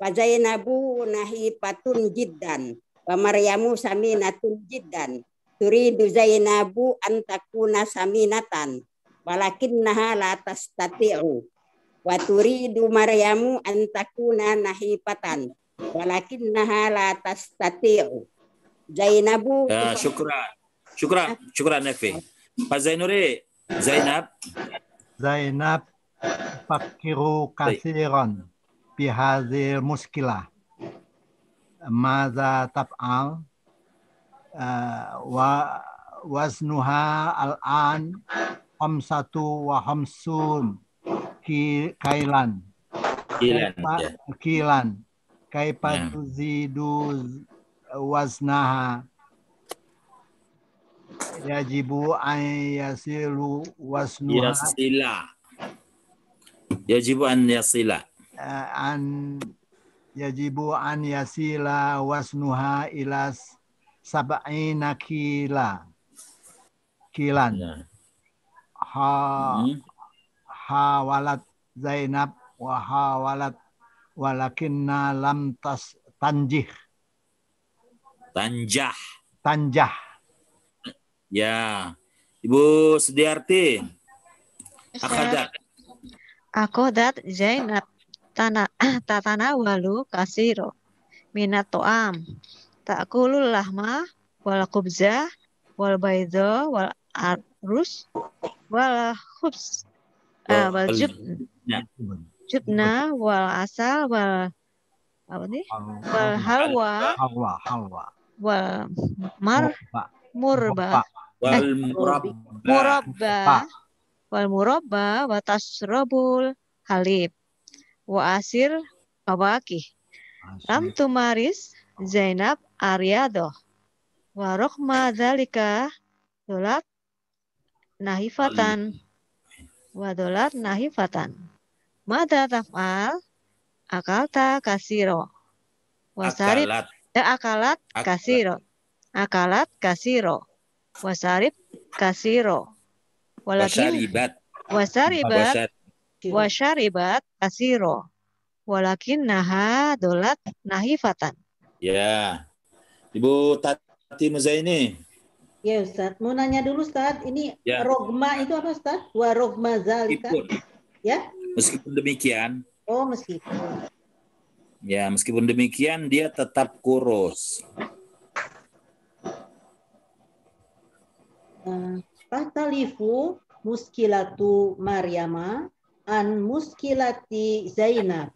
Wa Zainabu nahifatun jiddan. Wa Maryamu saminatun jiddan. Turidu Zainabu an takuna saminatan. Walakinnaha la tastati'u. Wa turidu Maryamu an takuna nahifatan. Walakinnaha la tastati'u. Zainabu Ya, syukran. Syukran. Syukran Nefi. Pak Zainuri, Zainab. Zainab fakiru kasiran fi hadhil muskilah. Maza taf'al uh, wa waznuha al-an khamsatu wa khamsun ki kailan Kilan. Kaifa- Ya. kilan kaifa Ya. tuzidu waznaha yajibu an yasilu wasnuha Yasila. Yajibu an yasila. an yajibu an yasila wasnuha ila s- sab'ina kila kilan Ya. ha Hmm. hawalat Zainab wa hawalat walakinna lam tas tanjih Tanjah. tanjah Ya. Ibu Sediarti. Akadat. Akodat Zainab tana tatana walu kasiro. Minat to'am. Ta'kulul lahma wal kubza wal baydo wal arus wal khubz. Ah, wal jub Ya. jubna wal asal wal apa nih wal halwa. Halwa, halwa. wal mar Murba. murba. Wal murabba. murabba. Wal murabba wa tasrabul halib wa asir awaki. Lam tumaris Zainab Aryado wa rokma dzalika dolat nahifatan. Wa dolat nahifatan. Mada taf'al akalta kasiro. Wasarib Akalat. eh, akalat kasiro. Akalat kasiro. Wasarib kasiro. Walakin Wasyaribat. wasaribat Wasyar- wasyaribat kasiro walakin naha dolat nahifatan Ya. Ibu Tati Muzaini. Ya Ustaz, mau nanya dulu Ustaz, ini Ya. rogma itu apa Ustaz? Wa rogma zalika. Meskipun, Ya? meskipun demikian, Oh meskipun. ya meskipun demikian dia tetap kurus. Eh, Tahtalifu muskilatu Maryama an muskilati Zainab.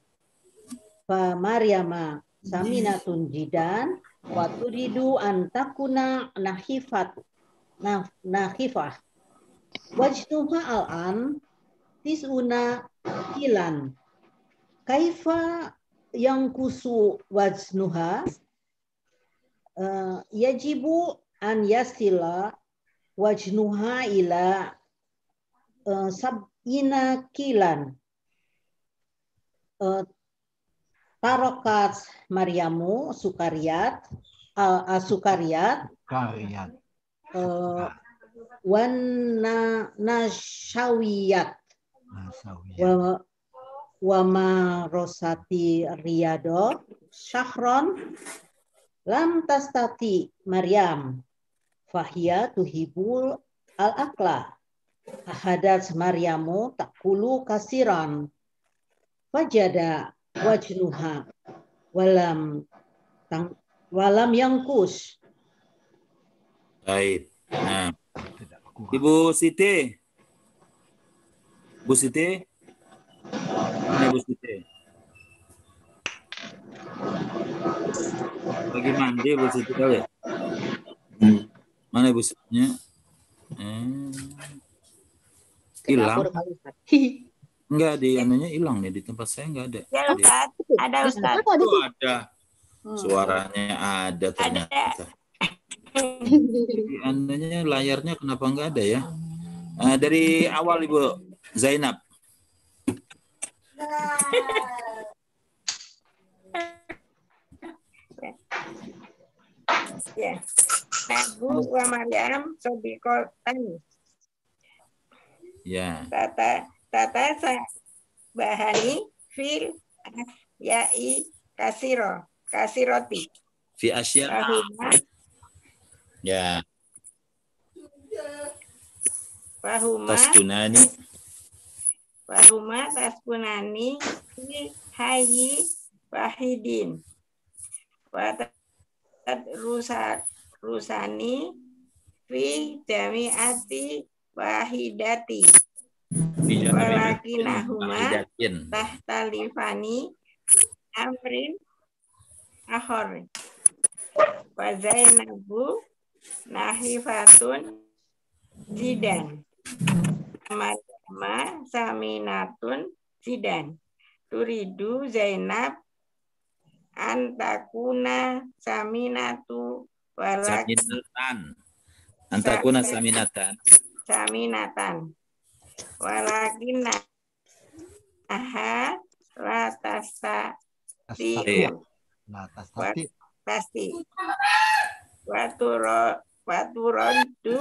Fa Maryama saminatun jidan wa turidu an takuna nahifat nah, nahifah. Wajtuha al-an tisuna kilan. Kaifa yang kusu wajnuha Eh, yajibu an yasila wajnuha ila eh, sab'ina kilan. Eh, tarokat Maryamu Sukariat al Sukariat Karyat. eh, wan na nasyawiyat Nasawiyat. wa wa ma rosati riyado syahron lam tastati Maryam fahia tuhibul al akla ahadat Maryamu takulu kasiran fajada wajnuha walam tang, walam yangkus Baik. Nah. Ibu Siti. Bu Siti. Mana Bu Siti? Lagi mandi Bu Siti kali. Mana Bu Sitinya? Hmm. Hilang. Enggak di anunya hilang nih di tempat saya enggak ada. Ya Ustaz, ada Ustaz. Ada Oh, tuh? ada. Suaranya ada ternyata. Di anunya layarnya kenapa enggak ada ya? Eh, dari awal Ibu Zainab. Ya. Nabu wa Maryam sobiqotan Ya. tata tata sa bahani fil yai kasiro kasiroti Fi Asya. Ya. Fahuma Taskunani. Fahuma taskunani fi hayi wahidin Watat rusa rusani fi jami'ati wahidati. Fi Walakinahuma tahtalifani amrin akhor wa zainabu nahifatun zidan Maryama saminatun zidan turidu Zainab antakuna saminatu walak Saminatan. Antakuna saminatan. Saminatan walakin aha latasta tastati. pasti waturo waturodu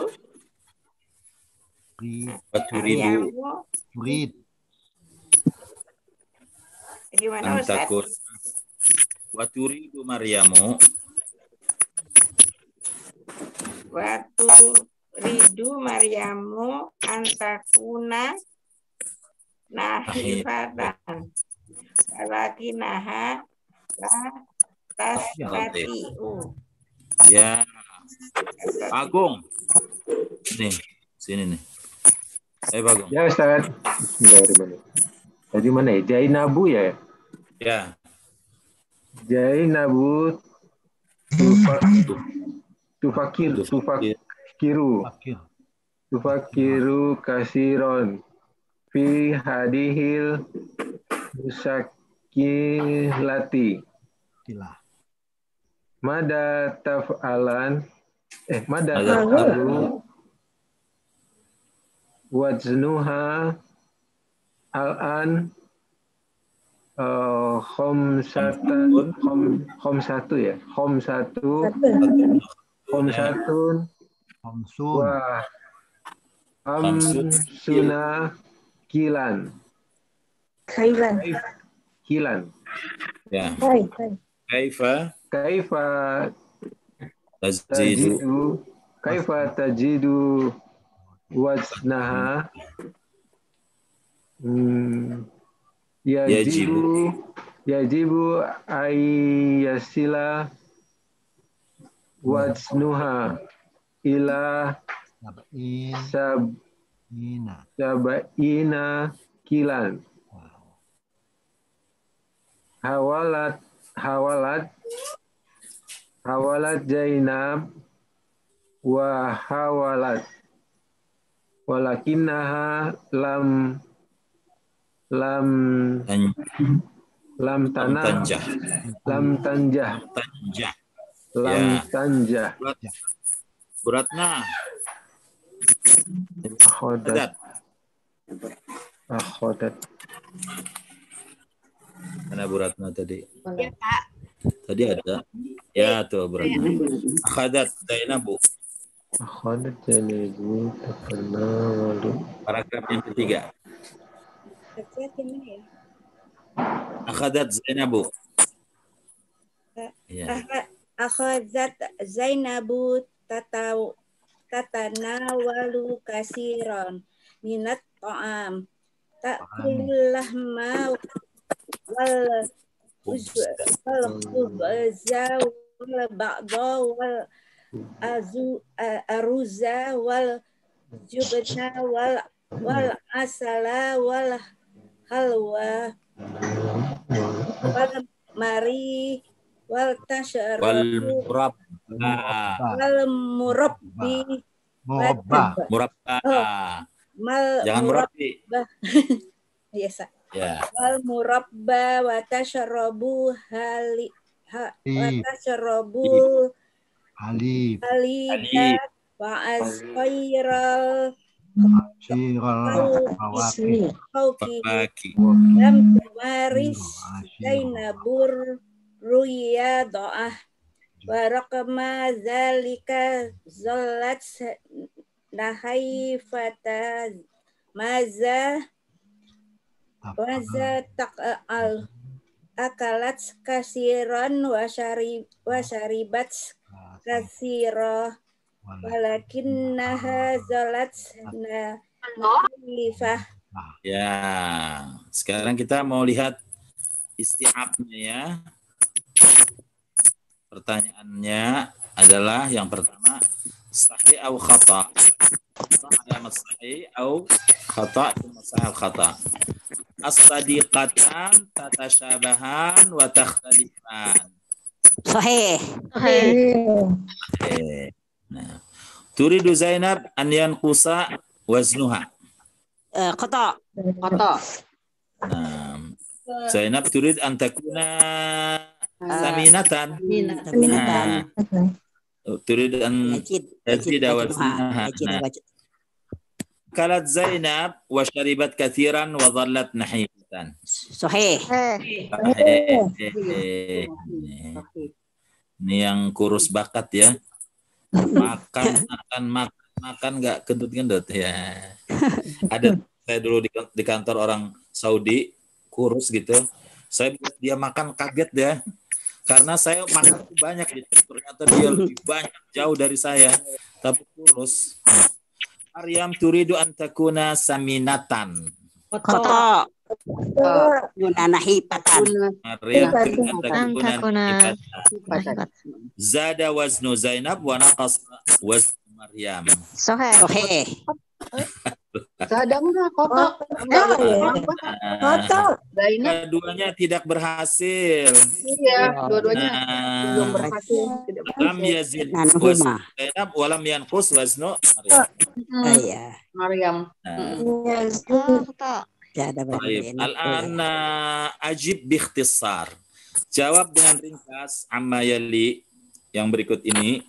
Ri- Waturidu. Turid. gimana Ustaz? Waturidu Maryamu. Watu ridu Maryamu antakuna nahifatan. Walakinaha la tastatiu. Ya. Agung. Nih, sini nih. Eh, Bagong. Ya Ustaz. Dari mana? Tadi mana ya? Jainabu ya? Ya. Jainabu tufa, tufakir, tufakiru. Tufakiru kasiron. Fi hadihil musakilati. Mada taf'alan eh mada taf'alu waznuha al-an uh, khomsatan khom, khomsatu ya? Khomsatu khomsatun wah. Amsuna kilan. Kailan. kilan. Ya. Kaifa. Kaifa tajidu. Kaifa tajidu waznaha hmm, yajibu. Yajibu. Ayyasila waznuha ila sab sabaina. Kilan. Hawalat hawalat hawalat Zainab wa hawalat. Walakinnaha lam lam lam tanah tanjah. lam tanjah. Tanjah. lam Ya. tanjah Buratna. akhodat akhodat Mana Buratna tadi? Ya, Pak. Tadi ada. Ya tuh Buratna. Akhadat Zainabu. akhodat takana walu Paragraf yang ketiga. Akhadat Zainabu. Ya. Akha- Akhazat Zainabu tatau tatanawalu kasiron minat ta'am ta'kulul lahma wal uz- wal khubza wal ba'da wal azu aruza wal jubna wal wal asala wal halwa. Wal mari wal tasyarabu Wal murabba. wal murabbi Murabba. Murabba. mal Jangan murabbi. murabba biasa Ya. wal murabba wa tasyarabu hali ha, wa Halib. tasyarabu Halib. haliba wa. Hauki Baki. lam tumaris Zainabur ruya do'ah. Wa raqama zalika zallat nahaifata maza. Maza taqal akalat kasiran wa syarib wa syaribat kasira walakinnaha zalat na nalifah Ya. Sekarang kita mau lihat istiabnya ya. Pertanyaannya adalah yang pertama sahih atau khata. Alamat sahih atau khata masalah khata. As-sadiqatan tatasyabahan wa takhtalifan. Sahih. Eh, Nah. Turidu Zainab an yanqusa waznuha. Eh, Qata. Koto. Nah, Zainab turid an takuna saminatan. Saminatan. Turid an tajid kalat Zainab wa syaribat kathiran wa dhallat nahibatan. Sahih. Ini yang kurus bakat ya. Makan, makan, makan, makan nggak gendut-gendut ya. Ada saya dulu di, di kantor orang Saudi kurus gitu. Saya dia makan kaget ya. Karena saya makan tuh banyak gitu. Ternyata dia lebih banyak jauh dari saya. tapi kurus. Maryam turidu an takuna saminatan. Maryam turidu. Zada waznu Zainab wa naqasa waznu Maryam. Sohe. Sohe. Sadang enggak kotok. Nah, Zainab. keduanya tidak berhasil. Iya, dua-duanya Nah, belum berhasil. Tidak lam berhasil. yazid Nanuhuma. waznu Zainab wa lam yanqus waznu Maryam. Hmm, Iya. Maryam. Nah. Tidak ada Baik, bagian. Al-an uh, ajib bikhtisar. Jawab dengan ringkas amma yali yang berikut ini.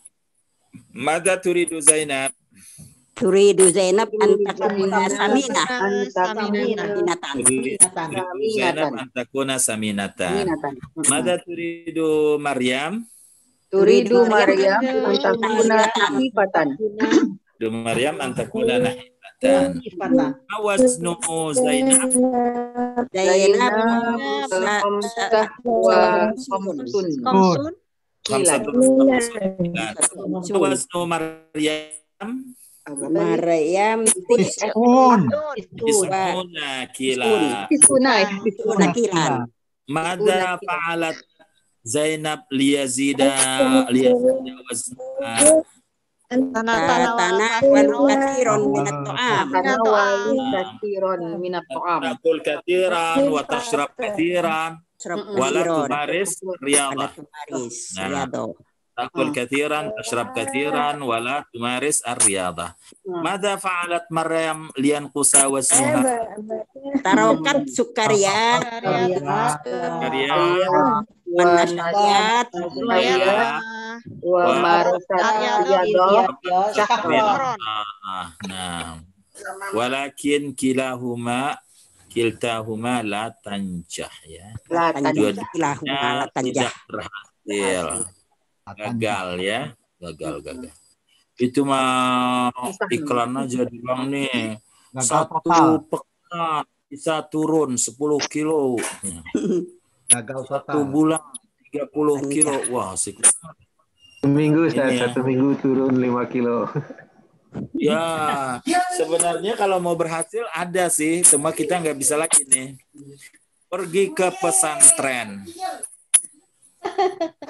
Mada turidu Zainab? Turidu Zainab an takuna samina. Saminatan. Zainab an takuna saminatan. Mada turidu Maryam? Turidu Maryam antakuna hifatan. Turidu Maryam an takuna nahibatan. Hifatan. Awaznu Zainab? Zainab. Khamsah wa khamsun. Komsun. Kilan. Awaznu Maryam? Maryam Tisun. Ismuna kila. Tisuna ya. nakiran. Mada fa'alat Zainab liyazida liyazida wazna Tanah-tanah Tanah wan kathiron minat to'am. Tanawali kasiron minat to'am. takul kathiran wa tashrab kathiran Serap wala kathiron. tumaris riyadah Ada tumaris. Nah. Takul kathiran tashrab kathiran wala tumaris ar-riyadah Mada fa'alat Maryam Tarokat sukaria. Karya Wa Manasayat. nasayat wa marasat yado syahron. Ah, Nah, walakin kilahuma kiltahuma la tanjah ya. La Tanjah. Ilahumma la Ya, tanjah. tidak berhasil. Gagal ya, gagal gagal. Itu mah iklan aja di bang nih. Gagal Satu total. pekan bisa turun 10 kilo. Gagal Satu total. bulan 30 kilo. Wah, asik. Seminggu Ini ya. satu minggu turun 5 kilo. Ya, sebenarnya kalau mau berhasil ada sih, cuma kita nggak bisa lagi nih. Pergi ke pesantren.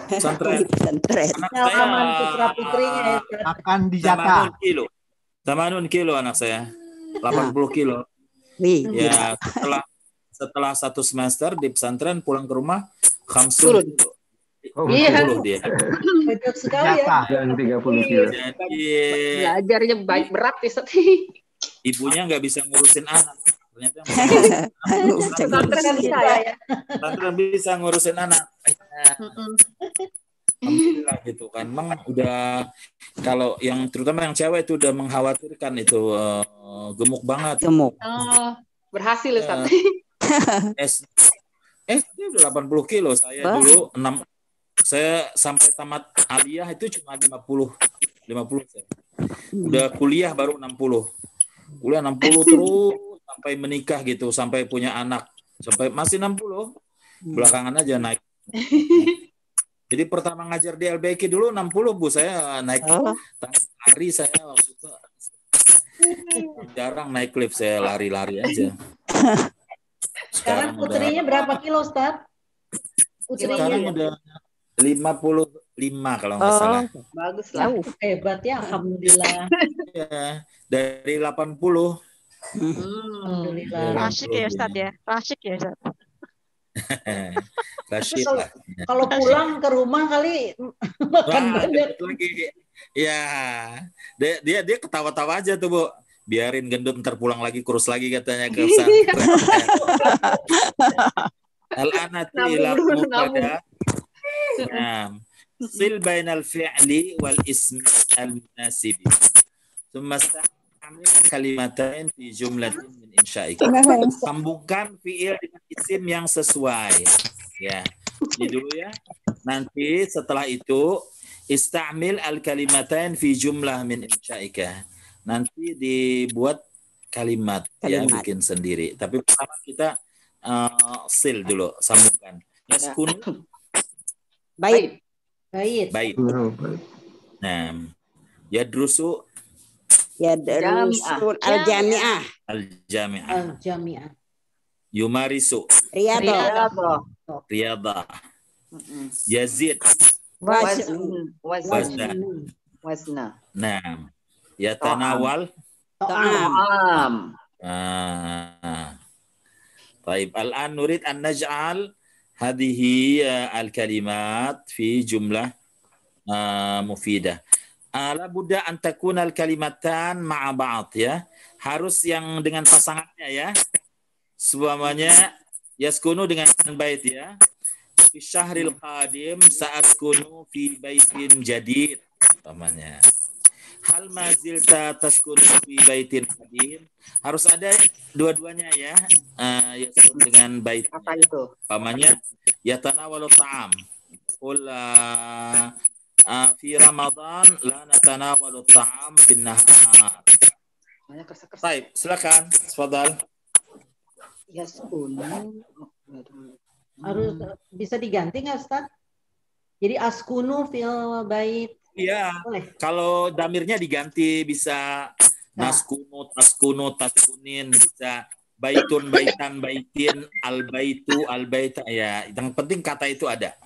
Pesantren. Pesantren. Anak Pengalaman saya putra putrinya ya. Ustaz. Makan di Tamanun jatah. kilo. Tamanun kilo anak saya. 80 kilo. Ya, setelah setelah satu semester di pesantren pulang ke rumah, khamsun. Oh, Iya. 30 dia. Banyak sekali ya. Yang 30 kilo. Jadi Belajarnya baik berat ya ibunya nggak bisa ngurusin anak. Ternyata Pesantren kan bisa ya. pesantren bisa ngurusin anak. Alhamdulillah gitu kan. Memang udah kalau yang terutama yang cewek itu udah mengkhawatirkan itu eh, gemuk banget. gemuk. Oh, berhasil Ustaz. S SD udah 80 kilo saya Bah. dulu 6 saya sampai tamat aliyah itu cuma 50 50 saya. Udah kuliah baru 60. Kuliah 60 terus sampai menikah gitu, sampai punya anak. Sampai masih 60. Belakangan aja naik. Jadi pertama ngajar di LBK dulu 60 Bu, saya naik Oh. lari saya waktu itu jarang naik lift saya lari-lari aja. Sekarang udah- putrinya berapa kilo Ustaz? sekarang Putrinya udah 55 kalau nggak Oh, salah. Bagus lah. hebat ya. Alhamdulillah. Ya, dari 80 Hmm. Alhamdulillah. Rasyik ya Ustaz ya. Rasyik ya Ustaz. Rashid Kalau- lah. Kalau pulang ke rumah kali makan Wah, banyak. gendut lagi. Ya, dia dia, dia ketawa-tawa aja tuh bu. Biarin gendut ntar pulang lagi kurus lagi katanya ke pesantren. Al-anati ila. Naam. Sil bainal fi'li wal ismi al-munasibi. ثم kalimatain di jumlah min insya'ik. Sambungkan fi'il dengan isim yang sesuai. Ya. Ini dulu ya. Nanti setelah itu istamil al kalimatain fi jumlah min insya'ika. Nanti dibuat kalimat, ya, kalimat. yang bikin sendiri. Tapi pertama kita eh, uh, sil dulu sambungkan. Yes, kun. Baik. Baik. Baik. Nah, ya drusu Ya Darusul Al Jamiah. Al Jamiah. Al Jamiah. Yumarisu. Riyadho. Riyadho. Riyadha. Yazid. Wazn. Wazna. Wazna. ya tanawal Ta'am. Ah. Baik, al-an nurid an naj'al hadhihi eh, al-kalimat fi jumlah ah, mufidah. Ah, la buddha antakuna al kalimatan ma'a ya. Harus yang dengan pasangannya ya. semuanya yaskunu dengan bait ya. Fi syahril qadim sa'askunu fi baitin jadid. namanya Hal mazilta taskunu fi baitin qadim. Harus ada dua-duanya ya. Uh, yaskunu dengan bait. Apa itu? Pamannya yatanawalu ta'am. Qul ah, ah, ah, fi ramadan la natanawalu ta'am fin nahar Banyak kersa-kersa. Baik, silakan. Tafadhal. Yaskunu. Harus bisa diganti nggak Ustaz? Jadi askunu fil bait. Iya. Kalau damirnya diganti bisa naskunu, taskunu, taskunin, bisa baitun, baitan, baitin, al baitu, al baita. Ya, yang penting kata itu ada.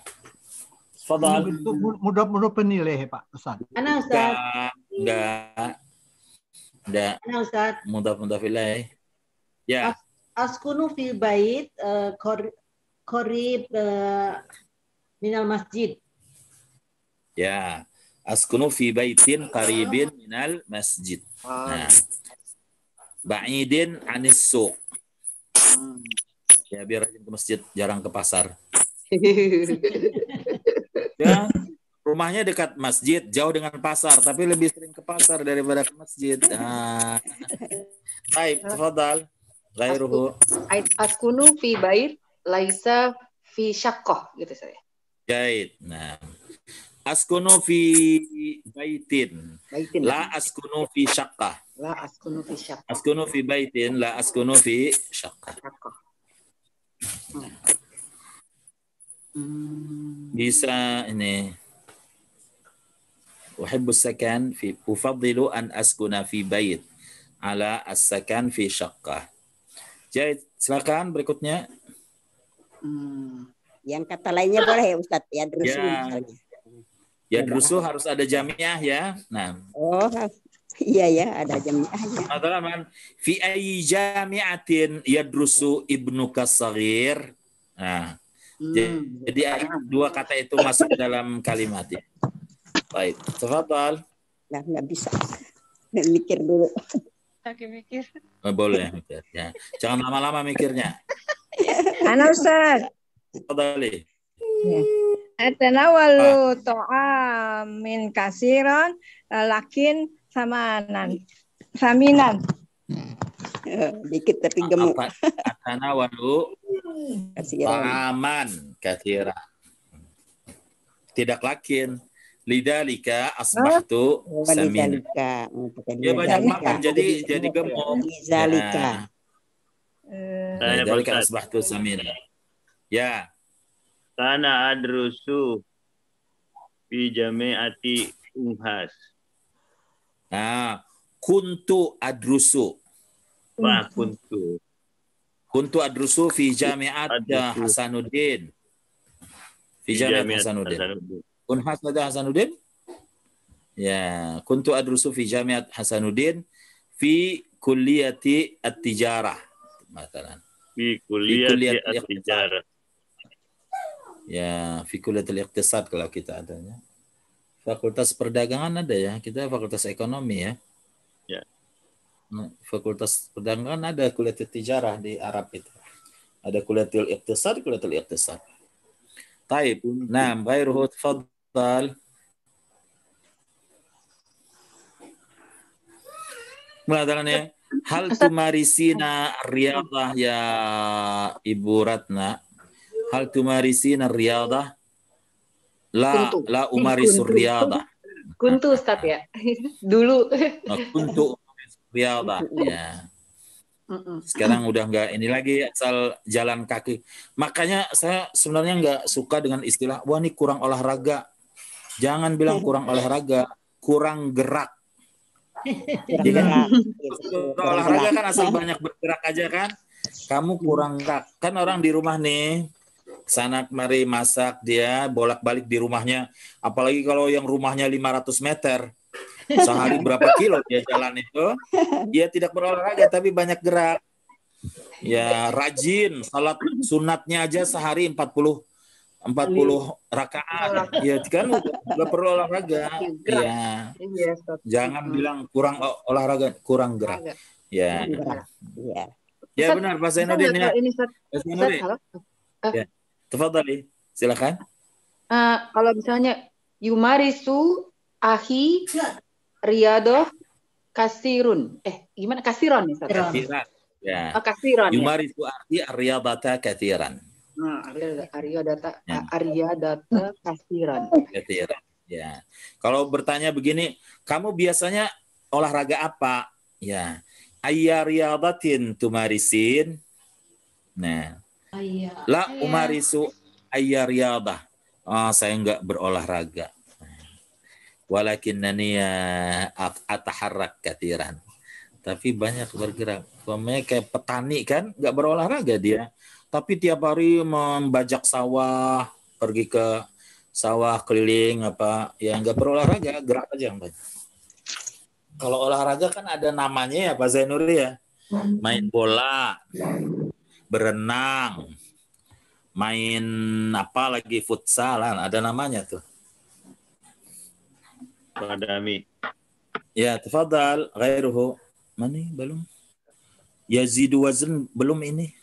Tafadhal. Itu mudah-mudah penilai Pak Ustaz. Ana Ustaz. Enggak. Enggak. Ana Ustaz. Mudah-mudah filai. Ya. Askunu fil bait eh, kor- korib eh, minal masjid. Ya. Askunu fi baitin qaribin minal masjid. Nah. Ba'idin anis suq. Ya biar rajin ke masjid, jarang ke pasar. Ya, rumahnya dekat masjid, jauh dengan pasar, tapi lebih sering ke pasar daripada ke masjid. Nah. Baik, tafadhal. Ghairuhu. Ait- Askunu fi bait laisa fi syaqqah gitu saya. Jait. Nah. Askunu fi baitin. Baitin. La askunu fi syaqqah. La askunu fi syaqqah. Askunu fi baitin, la askunu fi syaqqah. Bisa ini uhibbus sakan fi ufaddilu an askuna fi bait ala as-sakan fi syaqqah. Jadi silakan berikutnya. Hmm, yang kata lainnya ah. boleh ya Ustaz ya drusu ya. misalnya. Ya drusu harus ada jamiah, ya. Nah. Oh, Iya ya, ada jamiah ya. Teman-teman, fi ayyi jami'atin yadrusu ibnu kasagir. Nah, hmm, jadi, jadi dua kata itu masuk dalam kalimat ya. Baik, tafadhal. Nah, nggak bisa. Mikir dulu. Lagi mikir. Oh, boleh mikir ya. Jangan lama-lama mikirnya. Ana Ustaz. Tafadhali. Atanawalu ta'amin kasiran lakin samanan. Saminan. Dikit tapi gemuk. Atanawalu ta'aman kathira. Tidak lakin. Lidalika asbahtu samina. Walidalika. Oh, pakai Dia banyak lidalika. makan jadi jadi gemuk. Lidalika. Ya. Lidalika asbahtu samina. Ya. Kana adrusu fi jami'ati unhas. Nah, kuntu adrusu. Wa kuntu. Kuntu adrusu fi jami'at. Hasanuddin. Fi jami'at Hasanuddin. Hasanuddin. Unhas ada Hasanuddin? Ya, kuntu adrusu fi jami'at Hasanuddin fi kulliyati at-tijarah. Matalan. Fi kulliyati kulliyat at-tijarah. Ya, fi kuliatil iqtisad kalau kita adanya. Fakultas perdagangan ada ya, kita fakultas ekonomi ya. Ya. Nah, Fakultas perdagangan ada kuliatil tijarah di Arab itu. Ada kuliatil iqtisad, kuliatil iqtisad. Taib. Nah, ghairuhu tafadhal. Mengatakan ya, hal tumarisina riyadah ya Ibu Ratna? Hal tumarisina riyadah? La Kuntu. la umarisur riyadah. Kuntu Ustaz ya. Dulu. Nah, kuntu riyadah. Ya. Sekarang udah nggak ini lagi asal jalan kaki. Makanya saya sebenarnya nggak suka dengan istilah wah ini kurang olahraga. Jangan bilang kurang olahraga. kurang gerak. Kurang Iya kan? Iya, Olahraga kan asal banyak bergerak aja kan. Kamu kurang gerak. Kan orang di rumah nih, sana kemari masak dia bolak-balik di rumahnya. Apalagi kalau yang rumahnya 500 meter. Sehari berapa kilo dia jalan itu. Dia tidak berolahraga tapi banyak gerak. Ya rajin, salat sunatnya aja sehari 40 40 rakaat. Ya kan nggak perlu olahraga. Ya. Iya. Jangan bilang kurang olahraga, kurang gerak. Ya. Iya. Ya Ustaz, benar Pak Bisa Zainuddin ya. Pak Zainuddin. Ya. Tafadhali. Silakan. Eh, kalau misalnya Yumarisu Ahi Riyado Kasirun. Eh, gimana? Kasiron ya? Kasiron. Ya. Oh, Kasiron ya. Yumarisu arti riyadata kathiran. Nah, Arya Arya data Ya. Arya data Kasiron. Kathiran. Ya. Kalau bertanya begini, kamu biasanya olahraga apa? Ya. Ayya riyadatin tumarisin. Nah, Iya. La umarisu ayya riyadah. Ah, saya enggak berolahraga. Walakinnani ya at- ataharrak katiran. Tapi banyak bergerak. Pemain kayak petani kan enggak berolahraga dia. Tapi tiap hari membajak sawah, pergi ke sawah keliling apa, ya enggak berolahraga, gerak aja yang banyak. Kalau olahraga kan ada namanya ya Pak Zainuri ya. Main bola, berenang, main apa lagi futsalan ada namanya tuh Pak Dami. ya tafadhal ghairuhu mana belum yazidu wazn belum ini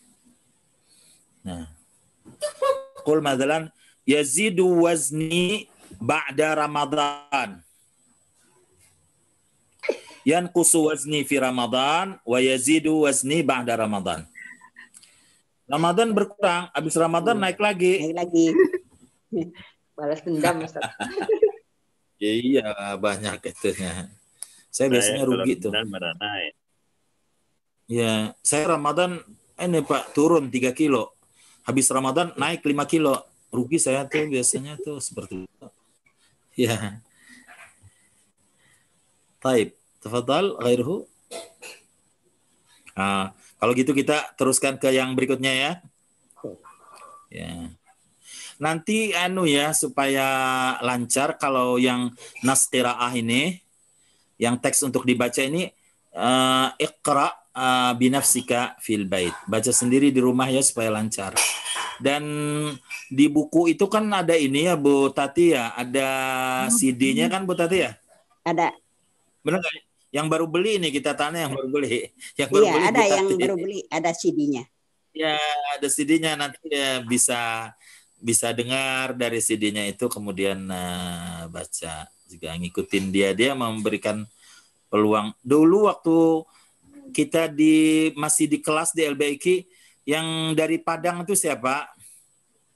nah qul madalan yazidu wazni ba'da ramadan yanqusu wazni fi ramadan wa yazidu wazni ba'da ramadan Ramadan berkurang, habis Ramadan naik lagi. Naik lagi. Balas dendam Ustaz. Ya, iya, banyak itunya. Saya biasanya rugi tuh. Ya, saya Ramadan ini Pak turun 3 kilo. Habis Ramadan naik 5 kilo. Rugi saya tuh biasanya tuh seperti itu. Ya. Taib. Tafadhal ghairuhu. Ah, kalau gitu kita teruskan ke yang berikutnya ya. Ya. Nanti anu ya supaya lancar kalau yang nas qiraah ini yang teks untuk dibaca ini eh iqra eh, binafsika fil bait. Baca sendiri di rumah ya supaya lancar. Dan di buku itu kan ada ini ya Bu Tati ya, ada CD-nya kan Bu Tati ya? Ada. Benar nggak? Yang baru beli ini kita tanya yang baru beli. Yang baru Iya, beli ada Bu yang Tati. baru beli, ada CD-nya. Ya, ada CD-nya nanti ya bisa bisa dengar dari CD-nya itu kemudian eh, baca juga ngikutin dia dia memberikan peluang dulu waktu kita di masih di kelas di LBIK yang dari Padang itu siapa?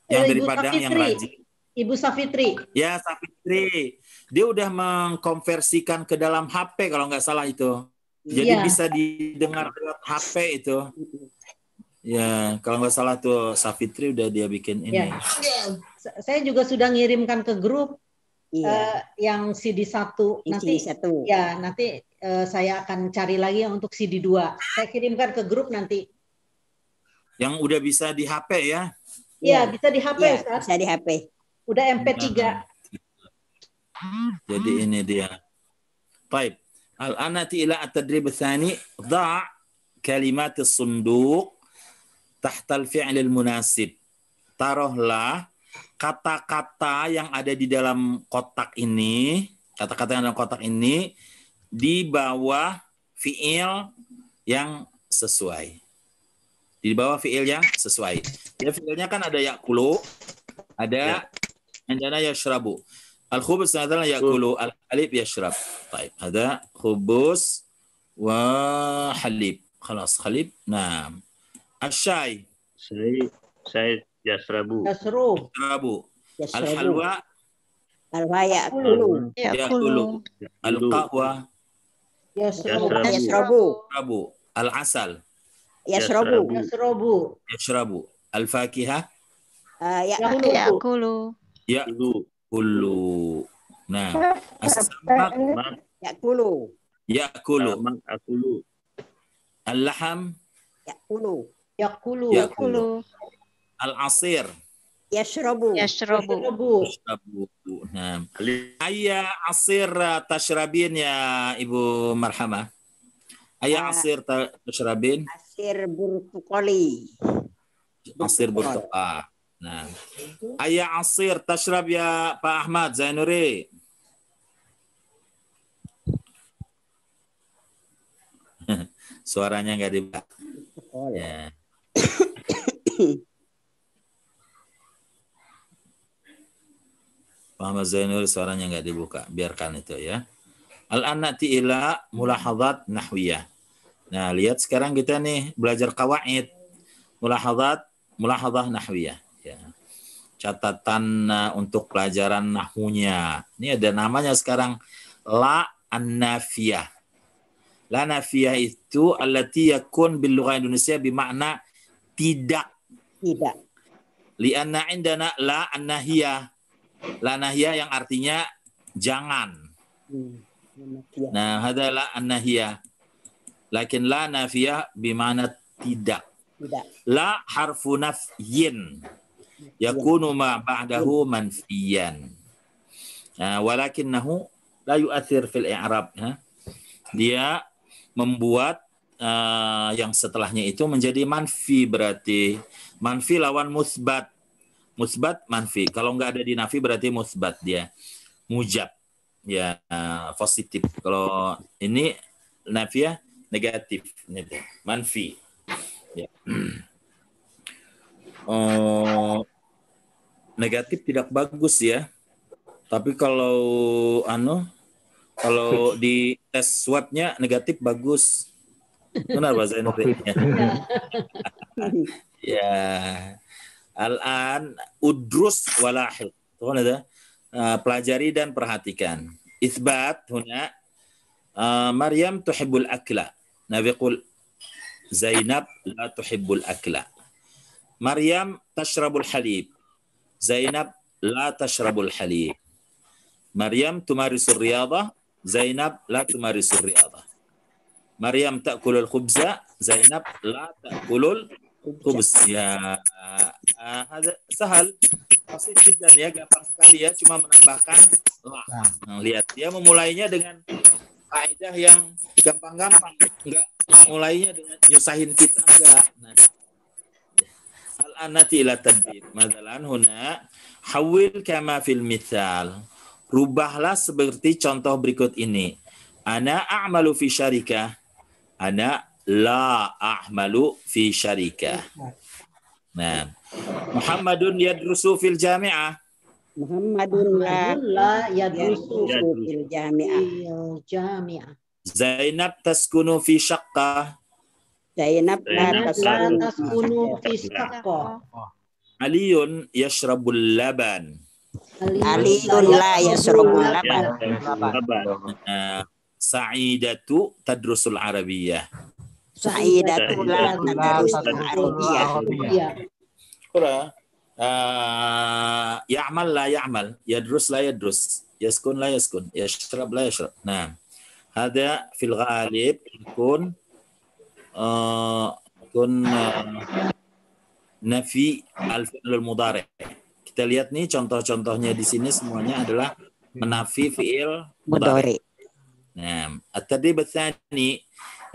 Yang Eh, dari Ibu Padang yang Safitri. rajin. Ibu Safitri. Ya, Safitri. Dia udah mengkonversikan ke dalam HP kalau nggak salah itu. Jadi Iya. bisa didengar lewat HP itu. Ya, kalau nggak salah tuh Safitri udah dia bikin ini. Ya. Saya juga sudah ngirimkan ke grup Iya. eh, yang CD 1 Yang nanti CD satu. ya nanti eh, saya akan cari lagi yang untuk CD 2. Saya kirimkan ke grup nanti. Yang udah bisa di HP ya. Iya, bisa di HP Iya, Ustaz. bisa di HP. Udah MP3. Jadi ini dia. طيب الآن نأتي إلى التدريب الثاني ضع كلمات الصندوق تحت الفعل المناسب taruhlah kata-kata yang ada di dalam kotak ini, kata-kata yang ada dalam kotak ini di bawah fiil yang sesuai. Di bawah fiil yang sesuai. Ya fiilnya kan ada yakulu, ada anjana ya. yashrabu. Al-khubus adalah yakulu, al-halib yashrab. Baik, ada khubus wa halib. Khalas, halib. Nah. Asyai. Yasrabu. Yasru. Yasrabu. Yasrabu. Al-halwa. Halwa ya'kulu. Ya'kulu. Ya, Al-qahwa. Yasrabu. Yasrabu. Yasrabu. Al-asal. Yasrabu. Yasrabu. Yasrabu. Al-fakihah. Uh, ya'kulu. Ya'kulu. Ya'kulu. Ya, nah, as-samak. Ya'kulu. Ya'kulu. Ya. Al-laham. Ya'kulu. Ya'kulu. Ya'kulu. Al-asir Yashrabu. Yashrabu. Yashrabu. yashrabu. Nah, ayya asir uh, tashrabin ya Ibu Marhamah. Ayya Ah. asir ta- tashrabin? Asir burtukoli. Asir bertuqa. Nah. Ayya asir tashrab ya Pak Ahmad Zainuri. Suaranya nggak dibuka. Ya. Pak Ahmad Zainuri suaranya nggak dibuka. Biarkan itu ya. Al-anati ila mulahadat nahwiyah. Nah, lihat sekarang kita nih belajar kawaid. Mulahadat, mulahadah nahwiyah. Ya. Catatan uh, untuk pelajaran nahwunya. Ini ada namanya sekarang la an-nafiyah. La nafiyah itu allati yakun bil lughah Indonesia bermakna tidak. Tidak. Lianna indana la an-nahiyah. La nahiyah yang artinya jangan. Hmm. Nah, hada la an-nahiyah. Lakin la nafiyah bermakna tidak. Tidak. La harfu nafyin. Yakunu ma ba'dahu manfiyan. Nah, walakinnahu la yu'athir fil i'rab. Ha? Dia membuat uh, yang setelahnya itu menjadi manfi berarti manfi lawan musbat. Musbat manfi. Kalau nggak ada di nafi berarti musbat dia. Mujab. Ya, uh, positif. Kalau ini nafiyah negatif. Ini dia, Manfi. Ya. Oh, negatif tidak bagus ya. Tapi kalau anu kalau di tes swabnya negatif bagus. Benar Pak Zainuddin? ya. Al-an udrus walahid. Itu kan ada uh, pelajari dan perhatikan. Isbat huna uh, Maryam tuhibbul akla. Nabi qul Zainab la tuhibbul akla. Maryam tashrabul halib. Zainab la tashrabul halib. Maryam tumarisul riyadah. Zainab la tumarisul riyadah. Maryam ta'kulul khubza. Zainab la ta'kulul khubz. Ya, uh, hada sahal. Pasti jiddan ya, gampang sekali ya. Cuma menambahkan la. Nah, lihat, dia memulainya dengan kaidah yang gampang-gampang. Enggak mulainya dengan nyusahin kita enggak. Nah, al-anati ila tadbir. Madalan huna hawil kama fil mithal. Rubahlah seperti contoh berikut ini. Ana a'malu fi syarikah. Ana la a'malu fi syarikah. Nah, Muhammadun yadrusu fil jami'ah. Muhammadun la La yadrusu fil jami'ah. Zainab taskunu fi syaqqah. Zainab La taskunu fi saqqa. Aliyun yashrabul laban. Aliyun la yasrabul laban. Uh, Sa'idatu tadrusul arabiyah. Sa'idatullah Tadarusna Arabiyah. Kura. Ya'mal la ya'mal. Yadrus la yadrus. Yaskun la yaskun. Yashrab la yashrab. Nah. Hada fil ghalib. Kun. Eh, kun. Eh, nafi al-fi'lul mudari. Kita lihat nih contoh-contohnya di sini semuanya adalah menafi fi'il mudari. Nah, at-tadrib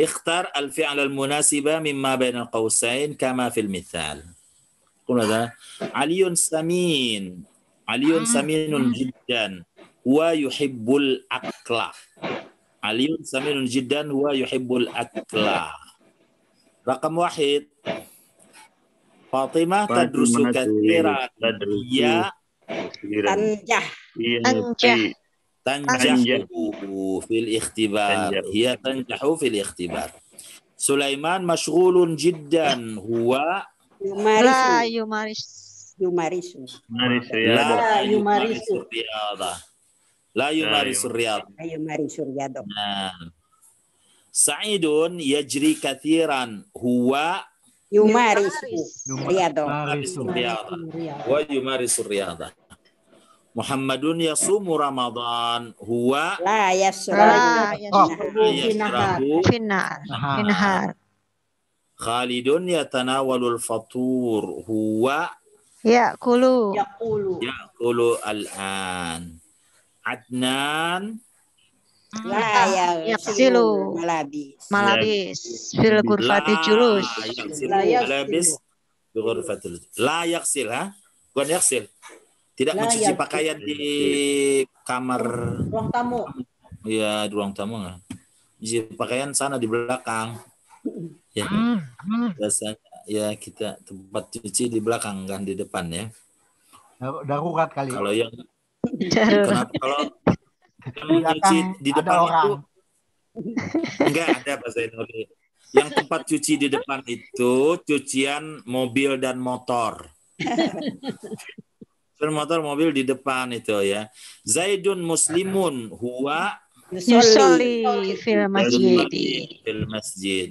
اختار الفعل المناسب مما بين القوسين كما في المثال. قل هذا علي سمين. علي سمين جدا هو يحب الأكل. علي سمين جدا هو يحب الأكل. رقم واحد. فاطمة تدرس كثيرا. هي. Anjah. تنجح Tanjahu fil ikhtibar. Hiya tanjahu fil ikhtibar. Sulaiman masyghulun jiddan huwa la yumaris yumarisu. La yumarisu riyadah La yumarisu riyadah yajri kathiran huwa Muhammadun yasumu Ramadan huwa La yasrabu yashrabu finnar. Finhar. Khalidun yatanawalul fatur huwa Ya'kulu. Yaqulu. ya'kulu al-an. Adnan La Yaksilu. yaksilu malabis. Malabis. Fil ghurfati julus. La yaksilu. malabis bi ghurfatil La yaksil ha? Bukan yaksil. Tidak La mencuci yaksil. pakaian di kamar Ruang tamu. ya di ruang tamu? Cuci pakaian sana di belakang. Ya. Biasanya ya kita tempat cuci di belakang kan di depan ya. Dar- Darurat kali. Kalau yang Darurat. kenapa kalau yang cuci di ada depan orang. itu enggak ada Pak Zainuri. Yang tempat cuci di depan itu cucian mobil dan motor. motor mobil di depan itu ya. Zaidun muslimun huwa yusolli fil masjid. Fil masjid.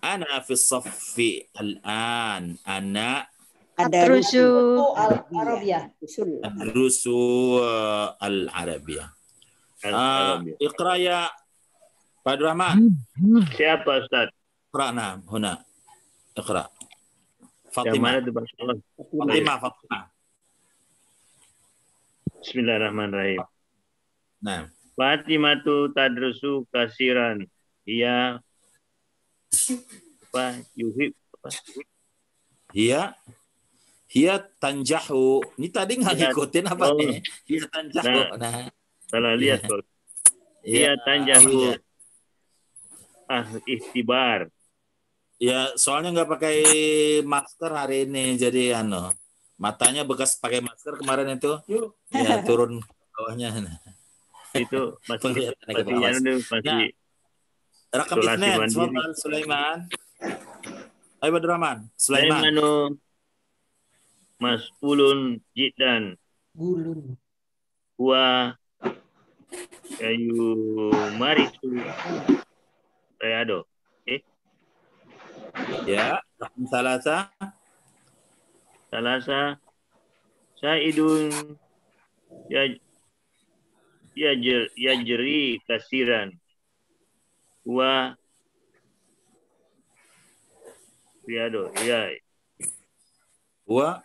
Ana fi saffi al-an. Ana Adrusu al-Arabiyah. Adrusu al-Arabiyah. Ah, uh, Iqra ya Pak Rahman. Siapa Ustaz? Iqra nah, huna. Iqra. Fatimah. Fatimah, Fatimah. Bismillahirrahmanirrahim. Nah. Fatimatu tadrusu kasiran. Iya. Apa? Yuhib. Apa? Iya. iya tanjahu. Ini tadi nggak iya. ngikutin apa oh. nih? Iya tanjahu. Nah, nah. Salah iya. lihat, Iya ya, tanjahu. Ah, istibar. Ya, soalnya nggak pakai masker hari ini, jadi ano matanya bekas pakai masker kemarin itu. Ya turun bawahnya. Itu masih anu masih ya, nah, rekam Isnen Sulaiman. Sulaiman Ayo Badraman Sulaiman. Mas Ulun Jidan. Gulun Wa Kayu Marisu Rayado Eh? Ya Salasa salasa Saidun ya ya, ya jeri kasiran wa ya Riado, ya. Wa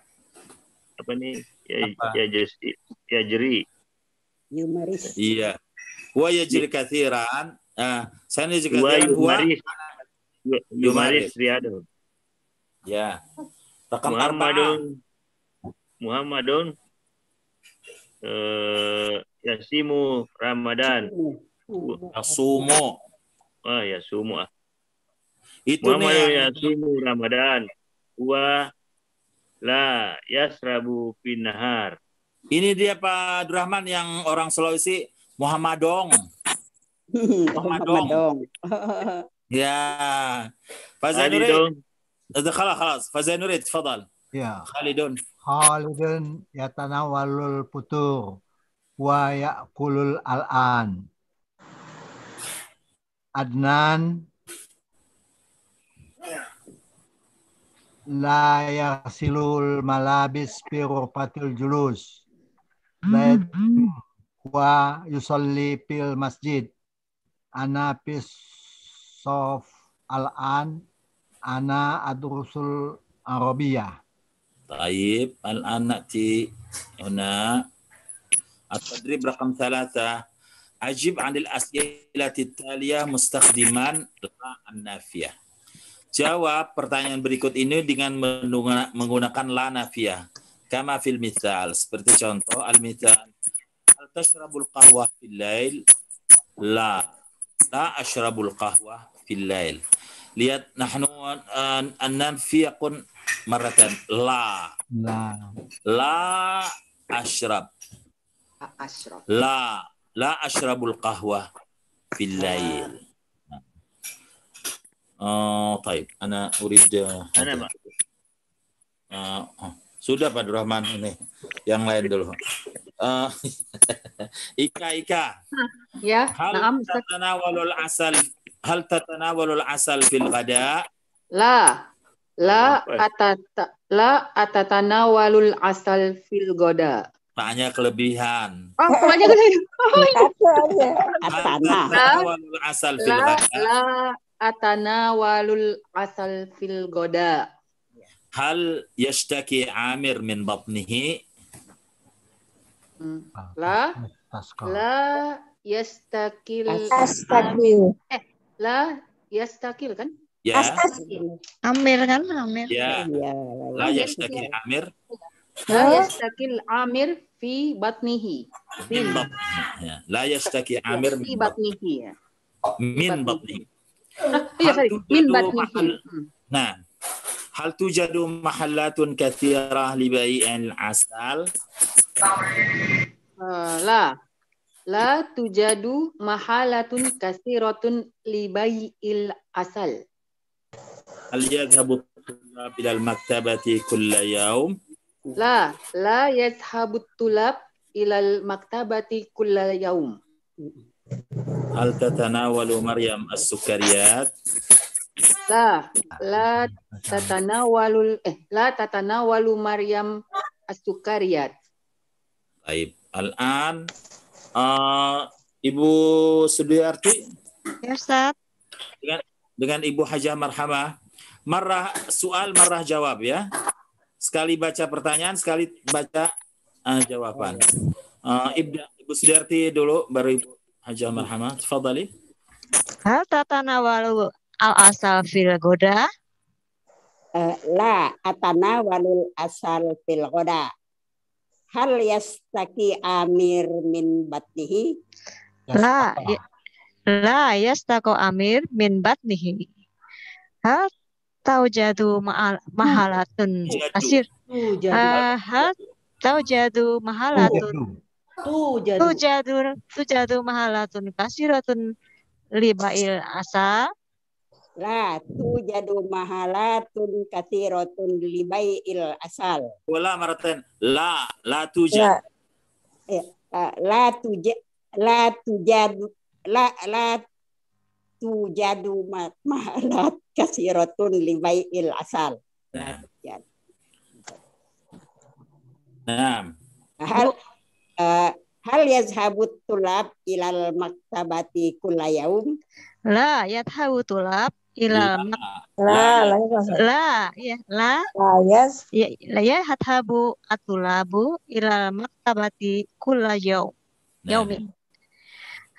apa nih? Ya, ya ya, ya jeri. Ya iya. Wa ya jeri kasiran. Ah, saya ini juga wa yumaris. Yumaris. Riado. Ya. Rakam Muhammadun. Muhammadun. Eh, yasimu Ramadan. Yasumu. Ah, yasumu. Ah. Itu Muhammad nih. yasimu Ramadan. Wa la yasrabu pinahar. Ini dia Pak Durahman yang orang Sulawesi Muhammadong. Muhammadong. Muhammadong. ya. Pak Zainuri. خلاص خلاص فزينوري تفضل Ya. خالدون Khalidun yatanawalul putur wa ya'kulul al'an. Adnan la yasilul malabis fi ghurfatil julus. Zaid wa yusalli fil masjid. Ana fis sof al-an ana adrusul arabiyah. طيب الآن نأتي هنا التدريب رقم ثلاثة أجب عن الأسئلة التالية مستخدما لا النافية Jawab pertanyaan berikut ini dengan menungga- menggunakan la nafiyah. Kama fil misal. Seperti contoh al-misal. Hal tashrabul qahwah fil lail? La. La ashrabul qahwah fil lail. Lihat nahnu an- an-nafi yakun maratan la. Nah, La ashrab. Ashraf. لا لا أشرب القهوة في الليل آه طيب أنا أريد Mana, هذا. Pak? آه آه. sudah Pak Rahman ini yang lain dulu آه Ika Ika Ya, هل naam Ustaz. تتناول hal tatanawalul asal fil ghada? La. La atata la atatanawalul asal fil ghada. Tanya kelebihan. Oh, tanya kelebihan. Atanawalul asal fil ghada. La atanawalul asal fil ghada. Hal yashtaki Amir min batnihi? Hmm. La ah, la yastakil. Astakil. Eh, la yastakil kan? Ya, Amir kan, Amir. ya. Iya. La yashtaki Amir La yastakil amir fi batnihi. min batnihi. Ya. La yashtaki Amir fi min bat- batnihi ya. min batnihi. Ah, iya sorry, min Hal batnihi. Nah, hal tujadu mahallatun kathirah li bai'il asal? Ah, la La tujadu mahalatun kasiratun libayil asal. Hal yadhabu tulab ilal maktabati kulla yaum? La, la yadhabu tulab ilal maktabati kulla yaum. Hal tatanawalu Maryam as-sukariyat? La, la tatanawalu eh la tatanawalu Maryam as-sukariyat. Baik, al-an آه Ibu Sudiarti Ya, Ustaz. dengan dengan Ibu Hajah Marhamah marah soal marah jawab ya. Sekali baca pertanyaan, sekali baca ah, jawaban. Ah, Ibda, Ibu Sudiarti dulu baru Ibu Hajah Marhamah. Tafadhali. Hal tatanawalu al-asal fil goda? Eh, la atana walul asal fil goda. Hal yastaki amir min batnihi. La, ya, la yastako amir min batnihi. Hal taujadu ma'al, mahalatun Jadu. asir. Tu jadi. Ah, hal taujadu mahalatun Tu jadi. tujadu tujadu mahalatun kasiratun libail asal. La tu jadu mahalatun kathiratun libai il asal. Wala maratan. La, la tujad. Eh, la tuja la tujadu la la tujadu ma- mahalat kathiratun libai il asal. Nah. Ya. Nah, Hal eh, hal yazhabut tulab ilal maktabati kulla yaum. La yathawu tulab ilal mak- la, la ya la Yes. ya la yathabu atulabu ilal maktabati kulla yaum nah. yaumi.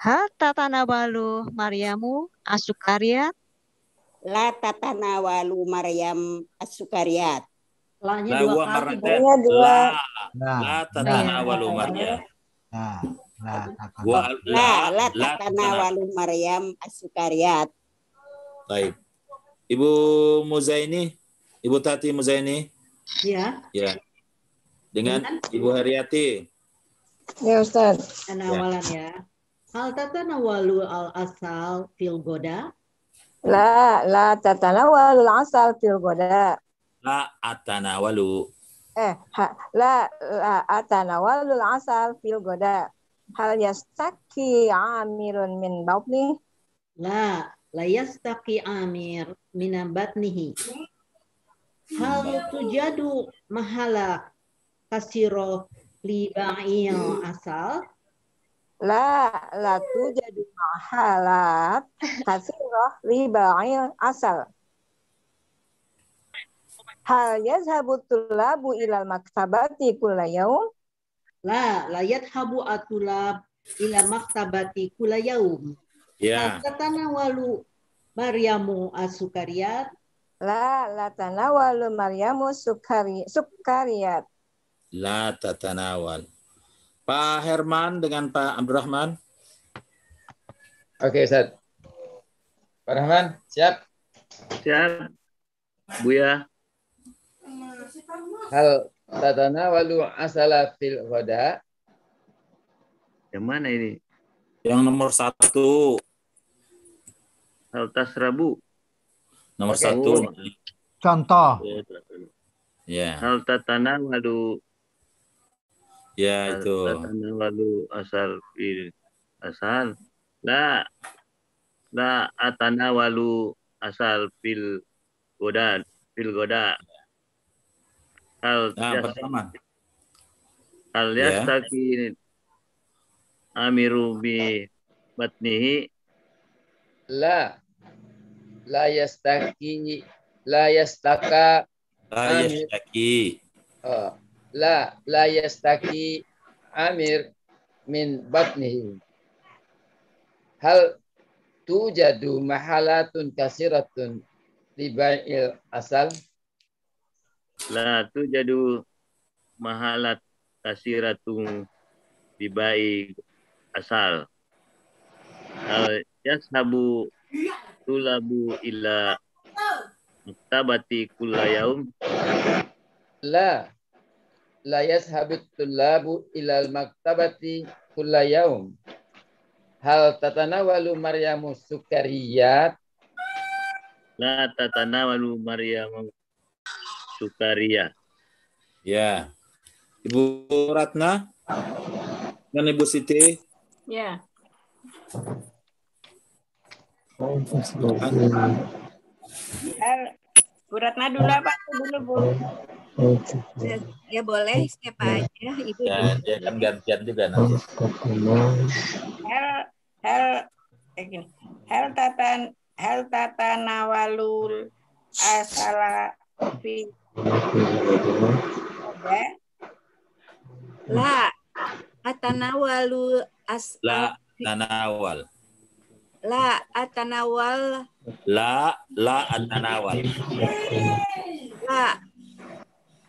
Hal tatanabalu Maryamu asukariyat La tatanawalu Maryam as-sukariyat. La-nya La dua kali. Bo. La, Nah, la tatanawalu Maryam. La la la tatanawalu Maryam as-sukariyat. Baik. Ibu Muzaini, Ibu Tati Muzaini, Ya. ya. Dengan Ibu Haryati. Ya Ustaz. Anawalan ya. Hal tatanawalu al asal fil goda. La la tatanawalu asal fil goda. La atanawalu. Eh, ha, la la atanawalu asal fil goda. Hal yastaki amirun min bautni. La la yastaqi amir min batnihi. Hal tujadu mahala kasiro li ba'il asal. La la tujadu mahalat kasirah riba'il asal. Hal yazhabu tulabu ilal maktabati kulla yaum. La la yadhabu atulab ila maktabati kula yaum. Ya. Tatanawalu Maryamu as-sukariyat. La la tanawalu Maryamu sukari sukariyat. La tatanawal. Pak Herman dengan Pak Abdurrahman. Oke, Ustaz. Pak Rahman, siap? Siap. Buya. Hal tatanawalu asala fil ghoda? Yang mana ini? Yang nomor satu. Hal tasrabu. Nomor Oke. satu. Contoh. Ya, Hal tatanawalu ya itu. Atanawalu asal fil asal. La la atanawalu asal fil goda fil goda. Hal Nah, jas- pertama. Hal Ya. yastaki amiru bi batnihi La. La yastaki. La yastaka. La Amir. yashtaki. Oh. La. La yastaki. Amir min batnihi. Hal tujadu mahalatun kasiratun li bai'il asal. la tujadu mahalat kasiratu dibai asal. Hal yashabu tulabu ila maktabati kulla yaum La. La yashabut tullabu ilal maktabati kulla yaum. Hal tatanawalu Maryamu sukariyat. la tatanawalu Maryam sukaria. Ya. Ibu Ratna dan Ibu Siti. Ya. Bu Ratna dulu apa dulu Bu? Ya boleh siapa aja ibu. Ya, dia kan gantian juga nanti. Hal hal eh gini. Hal tatan hal tatanawalul asala fi ada La atanawalu as La nanawal. La atanawal. La la ananawal. la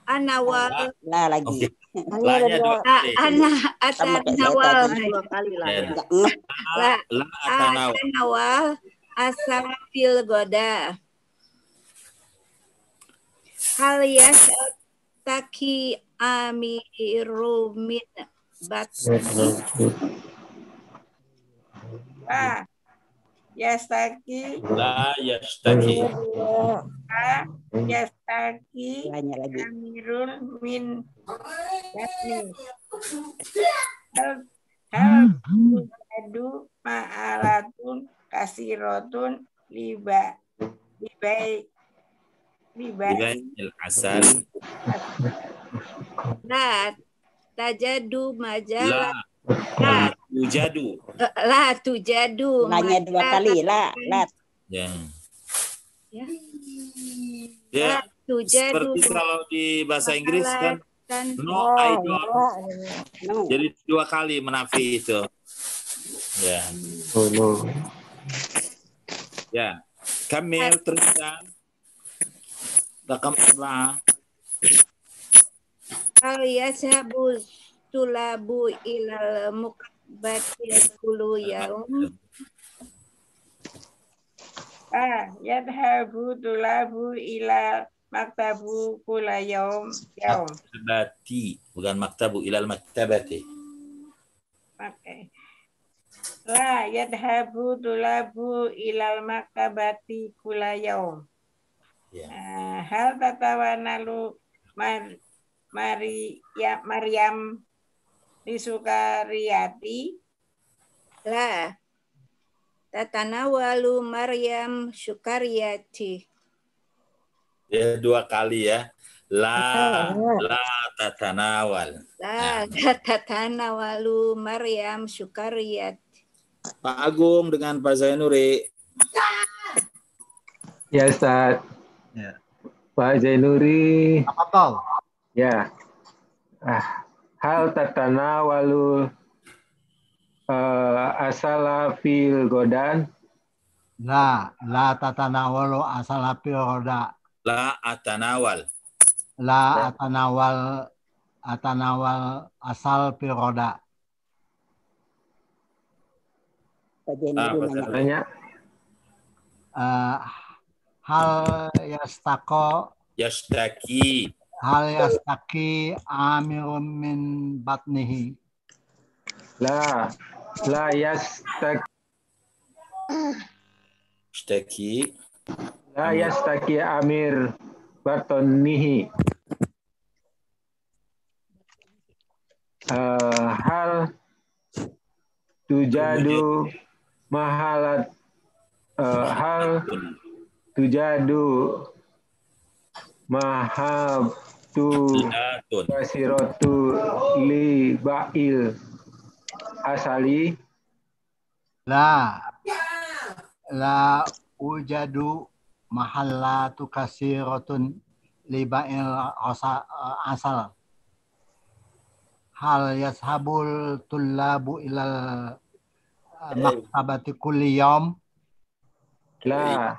anawal. La lagi. Dua. la kali. ana atanawal. Dua kali lah. La La atanawal. atanawal. Asal fil goda hal yastaki amiru min batni la yastaki La yashtaki. la yastaki Lanya lagi. amirul min. Batni hal hal adu ma'alatun kasirotun liba. Libai. Libai. Asal. la tajadu La majalah la tujadu. la tujadu Lanya dua kali. La. La. Ya. Ya. Ya. La tujadu Seperti kalau di bahasa Inggris kan kan no I don't. No. Jadi dua kali menafi itu. Ya. Oh no. Ya. Kamil teruskan. Rakam arba'ah. hal yashabu tulabu ilal mukbati kulu yaum ah yadhabu tulabu ila maktabu kula yaum yaum Maktabati, bukan maktabu ilal maktabati. Oke. La yadhabu tulabu ilal maktabati kula yaum. Ya. Ah, hal tatawanalu mar, Mari ya Maryam Risukariyati la tatanawalu Maryam syukariyati Ya dua kali ya. La la tatanawal. la tatanawalu Maryam syukariyati Pak Agung dengan Pak Zainuri. Ya Ustaz. Ya. Pak Zainuri. Apa tol? Ya. Ah, hal tatana walu uh, asala fil godan. La, la tatanawalu asalapi roda. La atanawal. La atanawal atanawal asal Pak nanya. Nanya. Eh, hal yastako Yashtaki. Hal yastaki amirun min batnihi. La la yastak Yashtaki. la yastaki amir batonihi. Eh, hal tujadu mahalat eh, hal tujadu mahab Latun. kasiratu li ba'il asali La la ujadu mahallatu kasiratun liba'il asa- asal. Hal yashabul tullabu ilal uh, maktabati kulli yawm? la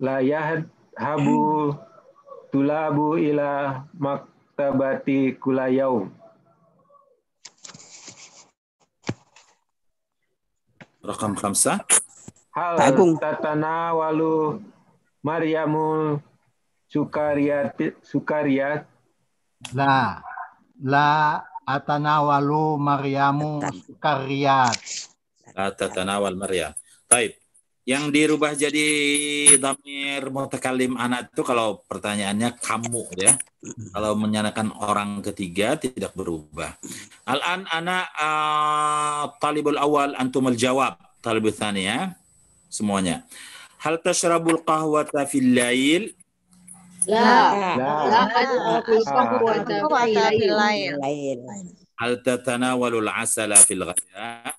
la yahhabu tulabu ila maktabati kulayaum Rakam khamsah. hal Agung. tatanawalu Maryamu sukariyat sukariyat La la atanawalu Maryamu sukariyat. La tatanawal Maryam. Taib. Yang dirubah jadi damir mutakalim anak itu kalau pertanyaannya kamu ya. Kalau menyatakan orang ketiga tidak berubah. Al-an ana uh, talibul awal antumul jawab. Talibul thani ya. Semuanya. Hal tashrabul qahwata fil lail? La. la La. Hal tatanawalul asala fil ghada?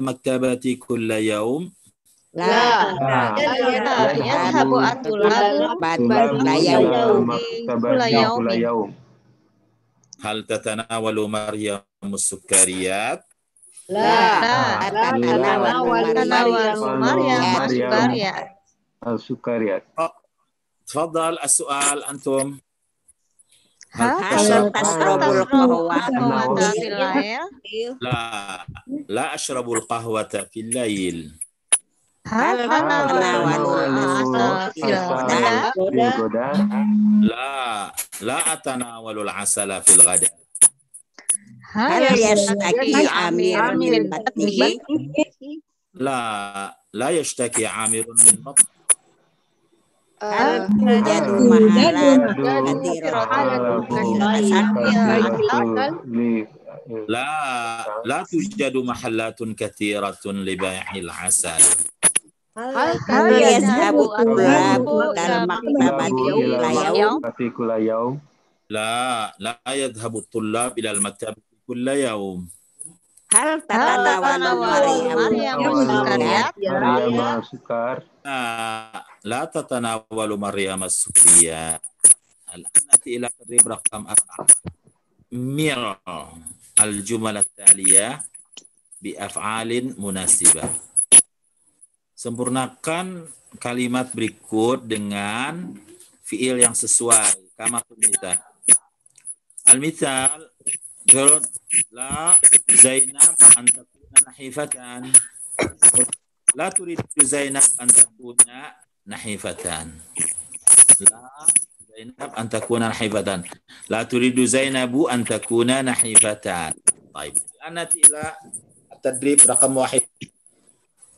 المكتبة كل يوم؟ لا, لا. يذهب الطلاب كل يوم. كل يوم, هل تتناول مريم السكريات؟ لا, لا. تتناول مريم السكريات. السكريات. تفضل السؤال أنتم. هل تشرب القهوة؟ في الليل؟ لا لا أشرب القهوة في الليل. هل أتناول لا لا أتناول العسل في الغداء. هل يشتكي عامر من بطنه؟ لا لا يشتكي عامر من بطنه. Jadul mahalan La La tujadu mahallatun kathiratun libayahil asal Hal yasabu tulabu dal maktabati kulayau kulayau La la yadhabu tulab ila al Hal tatanawalu Maryam Maryam لا لا تتناول مريم السكريات الآن نأتي إلى تدريب رقم أربعة مر الجمل التالية بأفعال مناسبة Sempurnakan kalimat berikut dengan fiil yang sesuai. Kama kumita. Al-mithal, Jarod, la Zainab an takuna nahifatan. La turidu Zainab an نحيفتان. لا زينب أن تكون نحيفتان. لا تريد زينب أن تكون نحيفتان. طيب أنا إلى التدريب رقم واحد.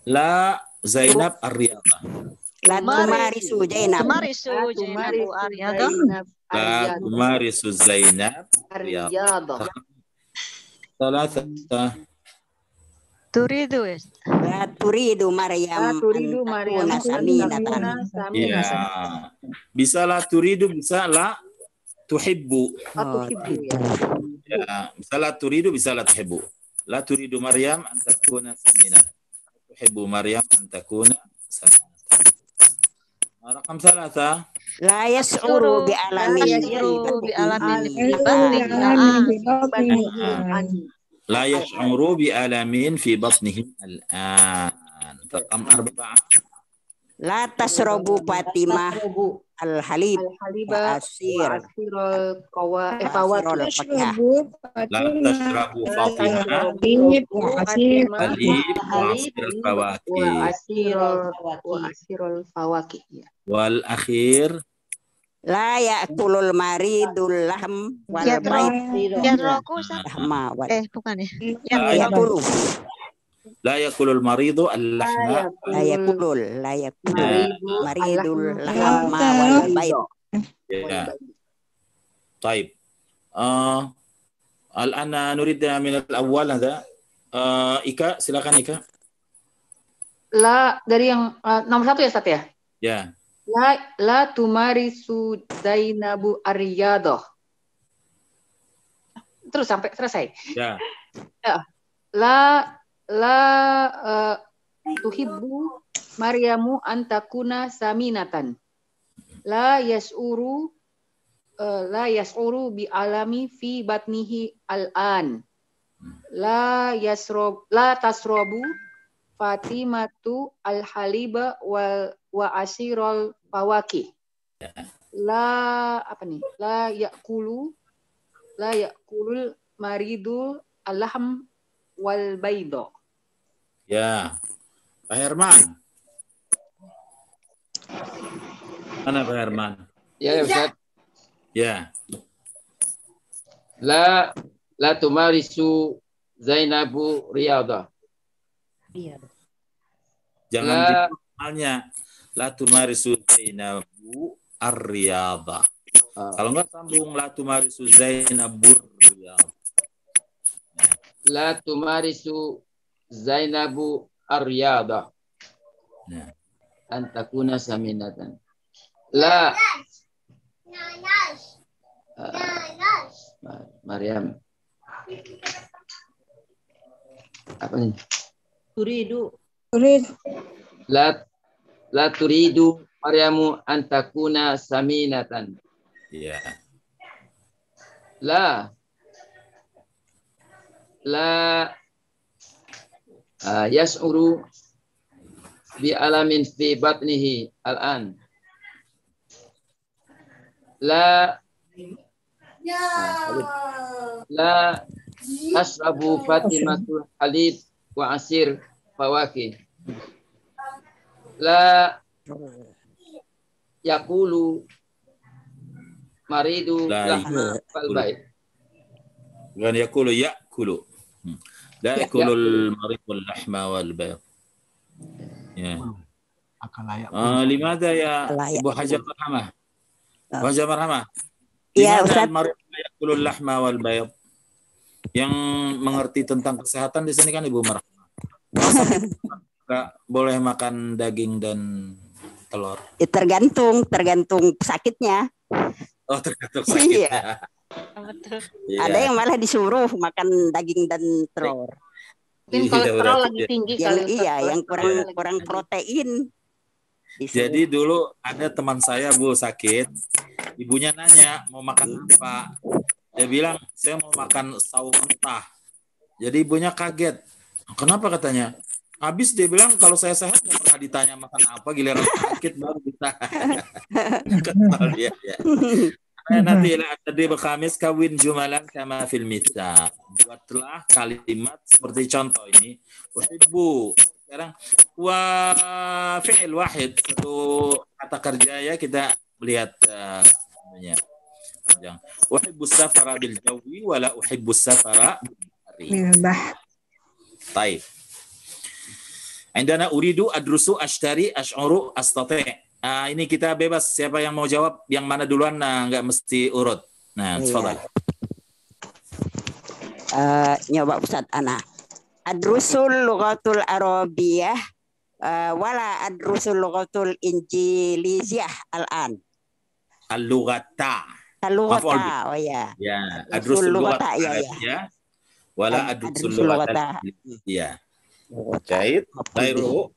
لا زينب الرياضة. لا تمارس زينب. لا تمارس زينب. الرياضة. ثلاثة. تريد turidu Maryam. La turidu an Maryam takuna saminatan. Ya. Bisa la turidu, bisa la tuhibbu. Atau Oh, hibbu ya. Ya. Bisa la turidu, bisa la tuhibbu. La turidu Maryam an takuna saminat. Tuhibbu Maryam an takuna saminat. Rakam ثلاثة La yas'uru bi alamin. Yas'uru bi alamin fi لا يشعر بألم في بطنه الآن. رقم أربعة. لا تشربوا فاطمة. الحليب. العصير الفواكه لا تشربوا فاطمة. الحليب العصير وعصير الفواكه. والأخير La kulul ya. maridul lahm wal maitid. Sama. Eh, bukan ya. Ya'kulu. La kulul maridu al-lahma. La kulul, La ya maridul lahma wal bait. Ya. ya. Baik. Uh, eh, Al-ana nurid min al-awwal hada. Uh, eh, Ika, silakan Ika. La dari yang eh, nomor satu ya, Ustaz ya? Ya. La la tumarisu Zainabu Aryadoh. Terus sampai selesai. ya La la eh, tuhibbu Maryamu antakuna saminatan. La yas'uru eh, la yas'uru bi alami fi batnihi al-an. La yasrob la tasrobu Fatimatu al-haliba wal wa asirul fawaki. La apa nih? La yakulu la yakulul maridu alham wal baido. ya Pak Herman mana Pak Herman Ya, ya Ustaz. ya La la tumarisu Zainabu riyadah. Jangan La- dipermalnya la tumarisu Zainabu ar-riyadha kalau enggak sambung la tumarisu Zainabur riyadha La tumarisu Zainabu ar-riyadah. Ya. An takuna saminatan. La Ah, Maryam. Apa nih? Turidu. Turid. La la turidu Maryamu an takuna saminatan. ya La la ah, yas'uru bi alamin fi batnihi al-an. La la tasrabu Fatimatu fawakih. La yakulu maridu lahma fal bait. Bukan yakulu yakulu. Hmm. La yakulu maridu lahma wal bait. Ya. Ah, limada ya ibu Hajar Marhamah? Ah. Abu Hajar Marhamah. Ya, Ustaz. Maridu yakulu lahma wal bait. Yang mengerti tentang kesehatan di sini kan Ibu Marhamah. nggak boleh makan daging dan telur Ya, tergantung tergantung sakitnya oh tergantung sakitnya Iya. Betul. Iya. ada yang malah disuruh makan daging dan telur Mungkin Iya, kolesterol berarti lagi tinggi yang kali. Ustaz. iya yang kurang lagi kurang protein. Jadi dulu ada teman saya bu sakit, ibunya nanya mau makan apa, dia bilang saya mau makan sawo mentah. Jadi ibunya kaget, kenapa katanya? Habis dia bilang kalau saya sehat nggak pernah ditanya makan apa, giliran sakit baru ditanya. Kesal dia. ya. Nanti lah tadi berkamis kawin jumalan kama fil mithaq. Buatlah kalimat seperti contoh ini. Uhibbu. Sekarang wa fi'il wahid satu kata kerja ya kita lihat eh, namanya panjang. Uhibbu safara bil jawi wala uhibbu safara bil bahri. Taib. Indana uridu adrusu ashtari ash'uru astati'. Ah, ini kita bebas siapa yang mau jawab yang mana duluan nah nggak mesti urut. Nah, Iya. tafadhal. Eh, nyoba Ustaz Ana. Adrusul lughatul arabiyah eh, wala adrusul lughatul injiliziyah al-an. Al-lughata. Al-lughata. Oh ya. Ya, Adrusul adrusul lughat lughata, ya, ya. Wala Ad- adrusul adrusul lughat lughata. Ya. Jahit. Khairu.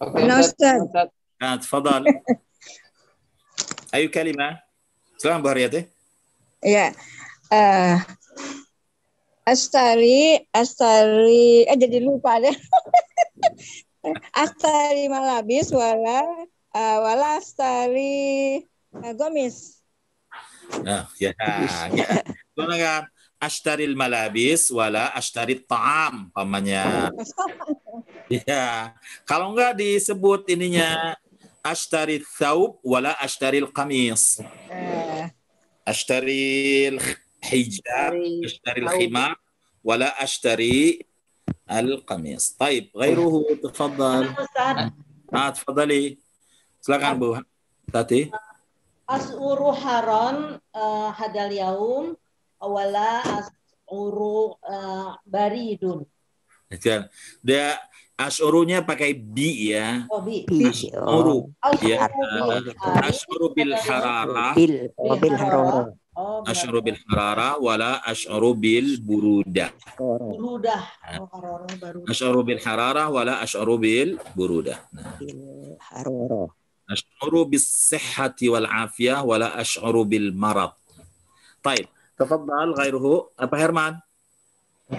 Oke, Nah, Ustaz. Ustaz. Ustaz. Nah, tafadhal. Ayo kalimah. Silakan Bu Haryati. Ya. Eh Astari, Astari, eh jadi lupa deh. Astari Malabis wala eh, wala Astari eh, Gomis. Nah, ya, ya. Gimana kan? ashtaril malabis wala ashtarit ta'am pamannya. ya. Kalau enggak disebut ininya ashtarit thawb wala ashtaril qamis. Eh. Ashtaril hijab, ashtaril khimar wala ashtari al-qamis. Taib, ghairuhu tafadhal. Ah, tafadhali. Silakan Bu Tati. As'uru haron uh, hadal yaum awala asuru eh, baridun. Jangan. Dia asurunya pakai bi ya. Oh, bi. Asuru. Ya. Asuru iya. bil harara, Bil, bil hararah. Oh, bil harara wala asyuru bil buruda. Buruda. Nah. Oh, ashuru bil harara wala asyuru bil buruda. Nah. Ashuru bis sihhati wal afiyah wala asyuru bil marad. Baik. تفضل غيره apa Herman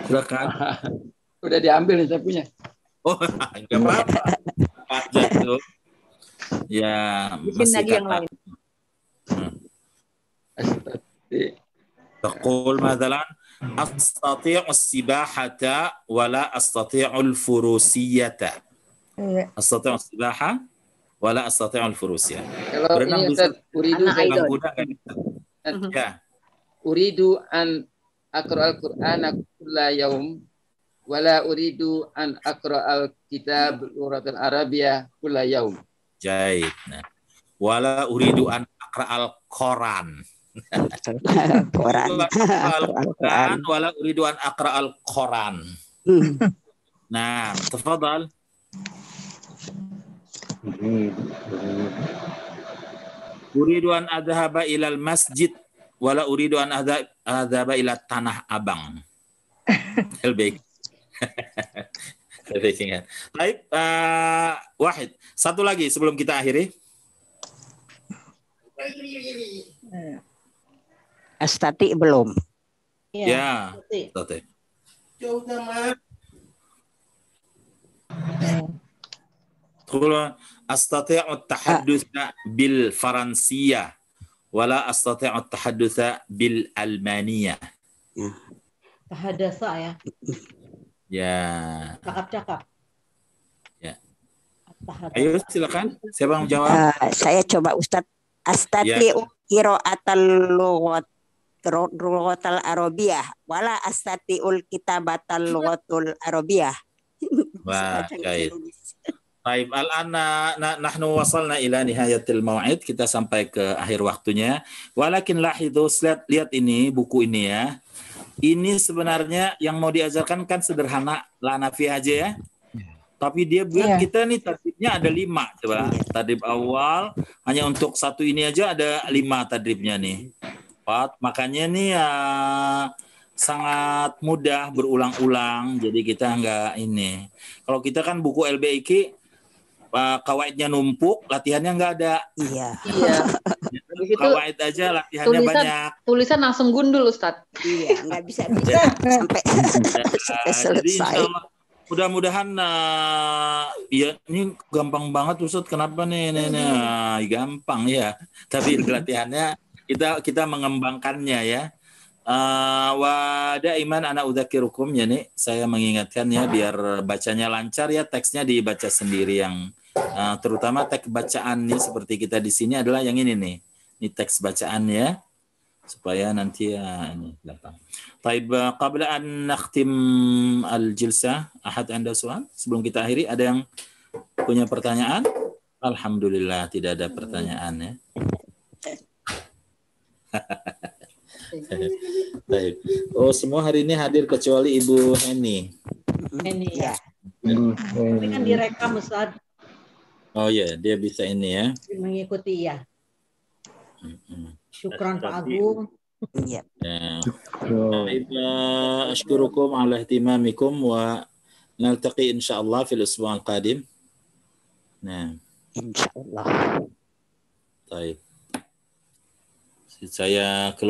silakan Udah diambil nih saya punya. oh nggak apa-apa Pak Jatuh ya Bikin masih lagi yang kata lain. تقول مثلا أستطيع السباحة ولا أستطيع الفروسية أستطيع السباحة ولا أستطيع الفروسية Kalau berenang ini bisa Ustaz, uridu Anak saya idol. kuda nggak bisa ya uridu an aqra al-Qur'ana kulla yaum wala uridu an aqra al-kitab lurat al-arabiyah kulla yaum. Jahit. Nah. Wala uridu an aqra al-Quran. Quran. Al-Quran wala uridu an aqra al-Quran. Nah, tafadhal. Uridu an adhaba ila al-masjid wala uridu an azaba ila tanah abang. Elbek. Baik, uh, Wahid. Satu lagi sebelum kita akhiri. Astati belum. Ya. ya Astati. Astati. Astati at-tahadduts bil Faransiyah wala astati'u tahaddutsa bil almaniyah. Ya. Tahadasa ya. Ya. Cakap-cakap. Ya. Ayo silakan. Siapa yang jawab? Uh, saya coba Ustaz Astati'u ya. qira'atal lughat lughatal arabiyah wala astati'ul kitabatal lughatul arabiyah. Wah, baik. Baik, al-ana na- nahnu wasalna ila nihayatil mau'id. Kita sampai ke akhir waktunya. Walakin lahidhu, lihat, lihat ini, buku ini ya. Ini sebenarnya yang mau diajarkan kan sederhana, la nafi aja ya. Tapi dia buat Iya. kita nih tadribnya ada lima. Coba tadrib awal, hanya untuk satu ini aja ada lima tadribnya nih. Empat. Makanya nih ya sangat mudah berulang-ulang. Jadi kita nggak ini. Kalau kita kan buku LBIK uh, kawaidnya numpuk, latihannya nggak ada. Iya. Iya. Di situ Kawaid aja latihannya tulisan banyak. tulisan langsung gundul Ustaz. Iya, nggak bisa bisa sampai sampai Nah, jadi insya selesai. Mudah-mudahan uh, ya ini gampang banget Ustaz. Kenapa nih? nih, nih? Ah, gampang ya. Tapi latihannya kita kita mengembangkannya ya. Uh, wa daiman anak udzakirukum ya nih saya mengingatkan ya biar bacanya lancar ya teksnya dibaca sendiri yang uh, terutama teks bacaan nih seperti kita di sini adalah yang ini nih ini teks bacaan ya supaya nanti ya ini gampang. Taib uh, qabla an nakhtim al jilsah ahad anda soal sebelum kita akhiri ada yang punya pertanyaan? Alhamdulillah tidak ada pertanyaan ya. Baik. Oh semua hari ini hadir kecuali Ibu Heni. Ini ya. Hmm. Ini kan direkam Ustaz Oh ya dia bisa ini ya. mengikuti ya. Syukran Pak Agung. Iya. Ya. Baik, Ashkurukum ala ihtimamikum wa naltaqi insyaallah fil usbu' al-qadim. Nah, Insya Allah. baik. Saya keluar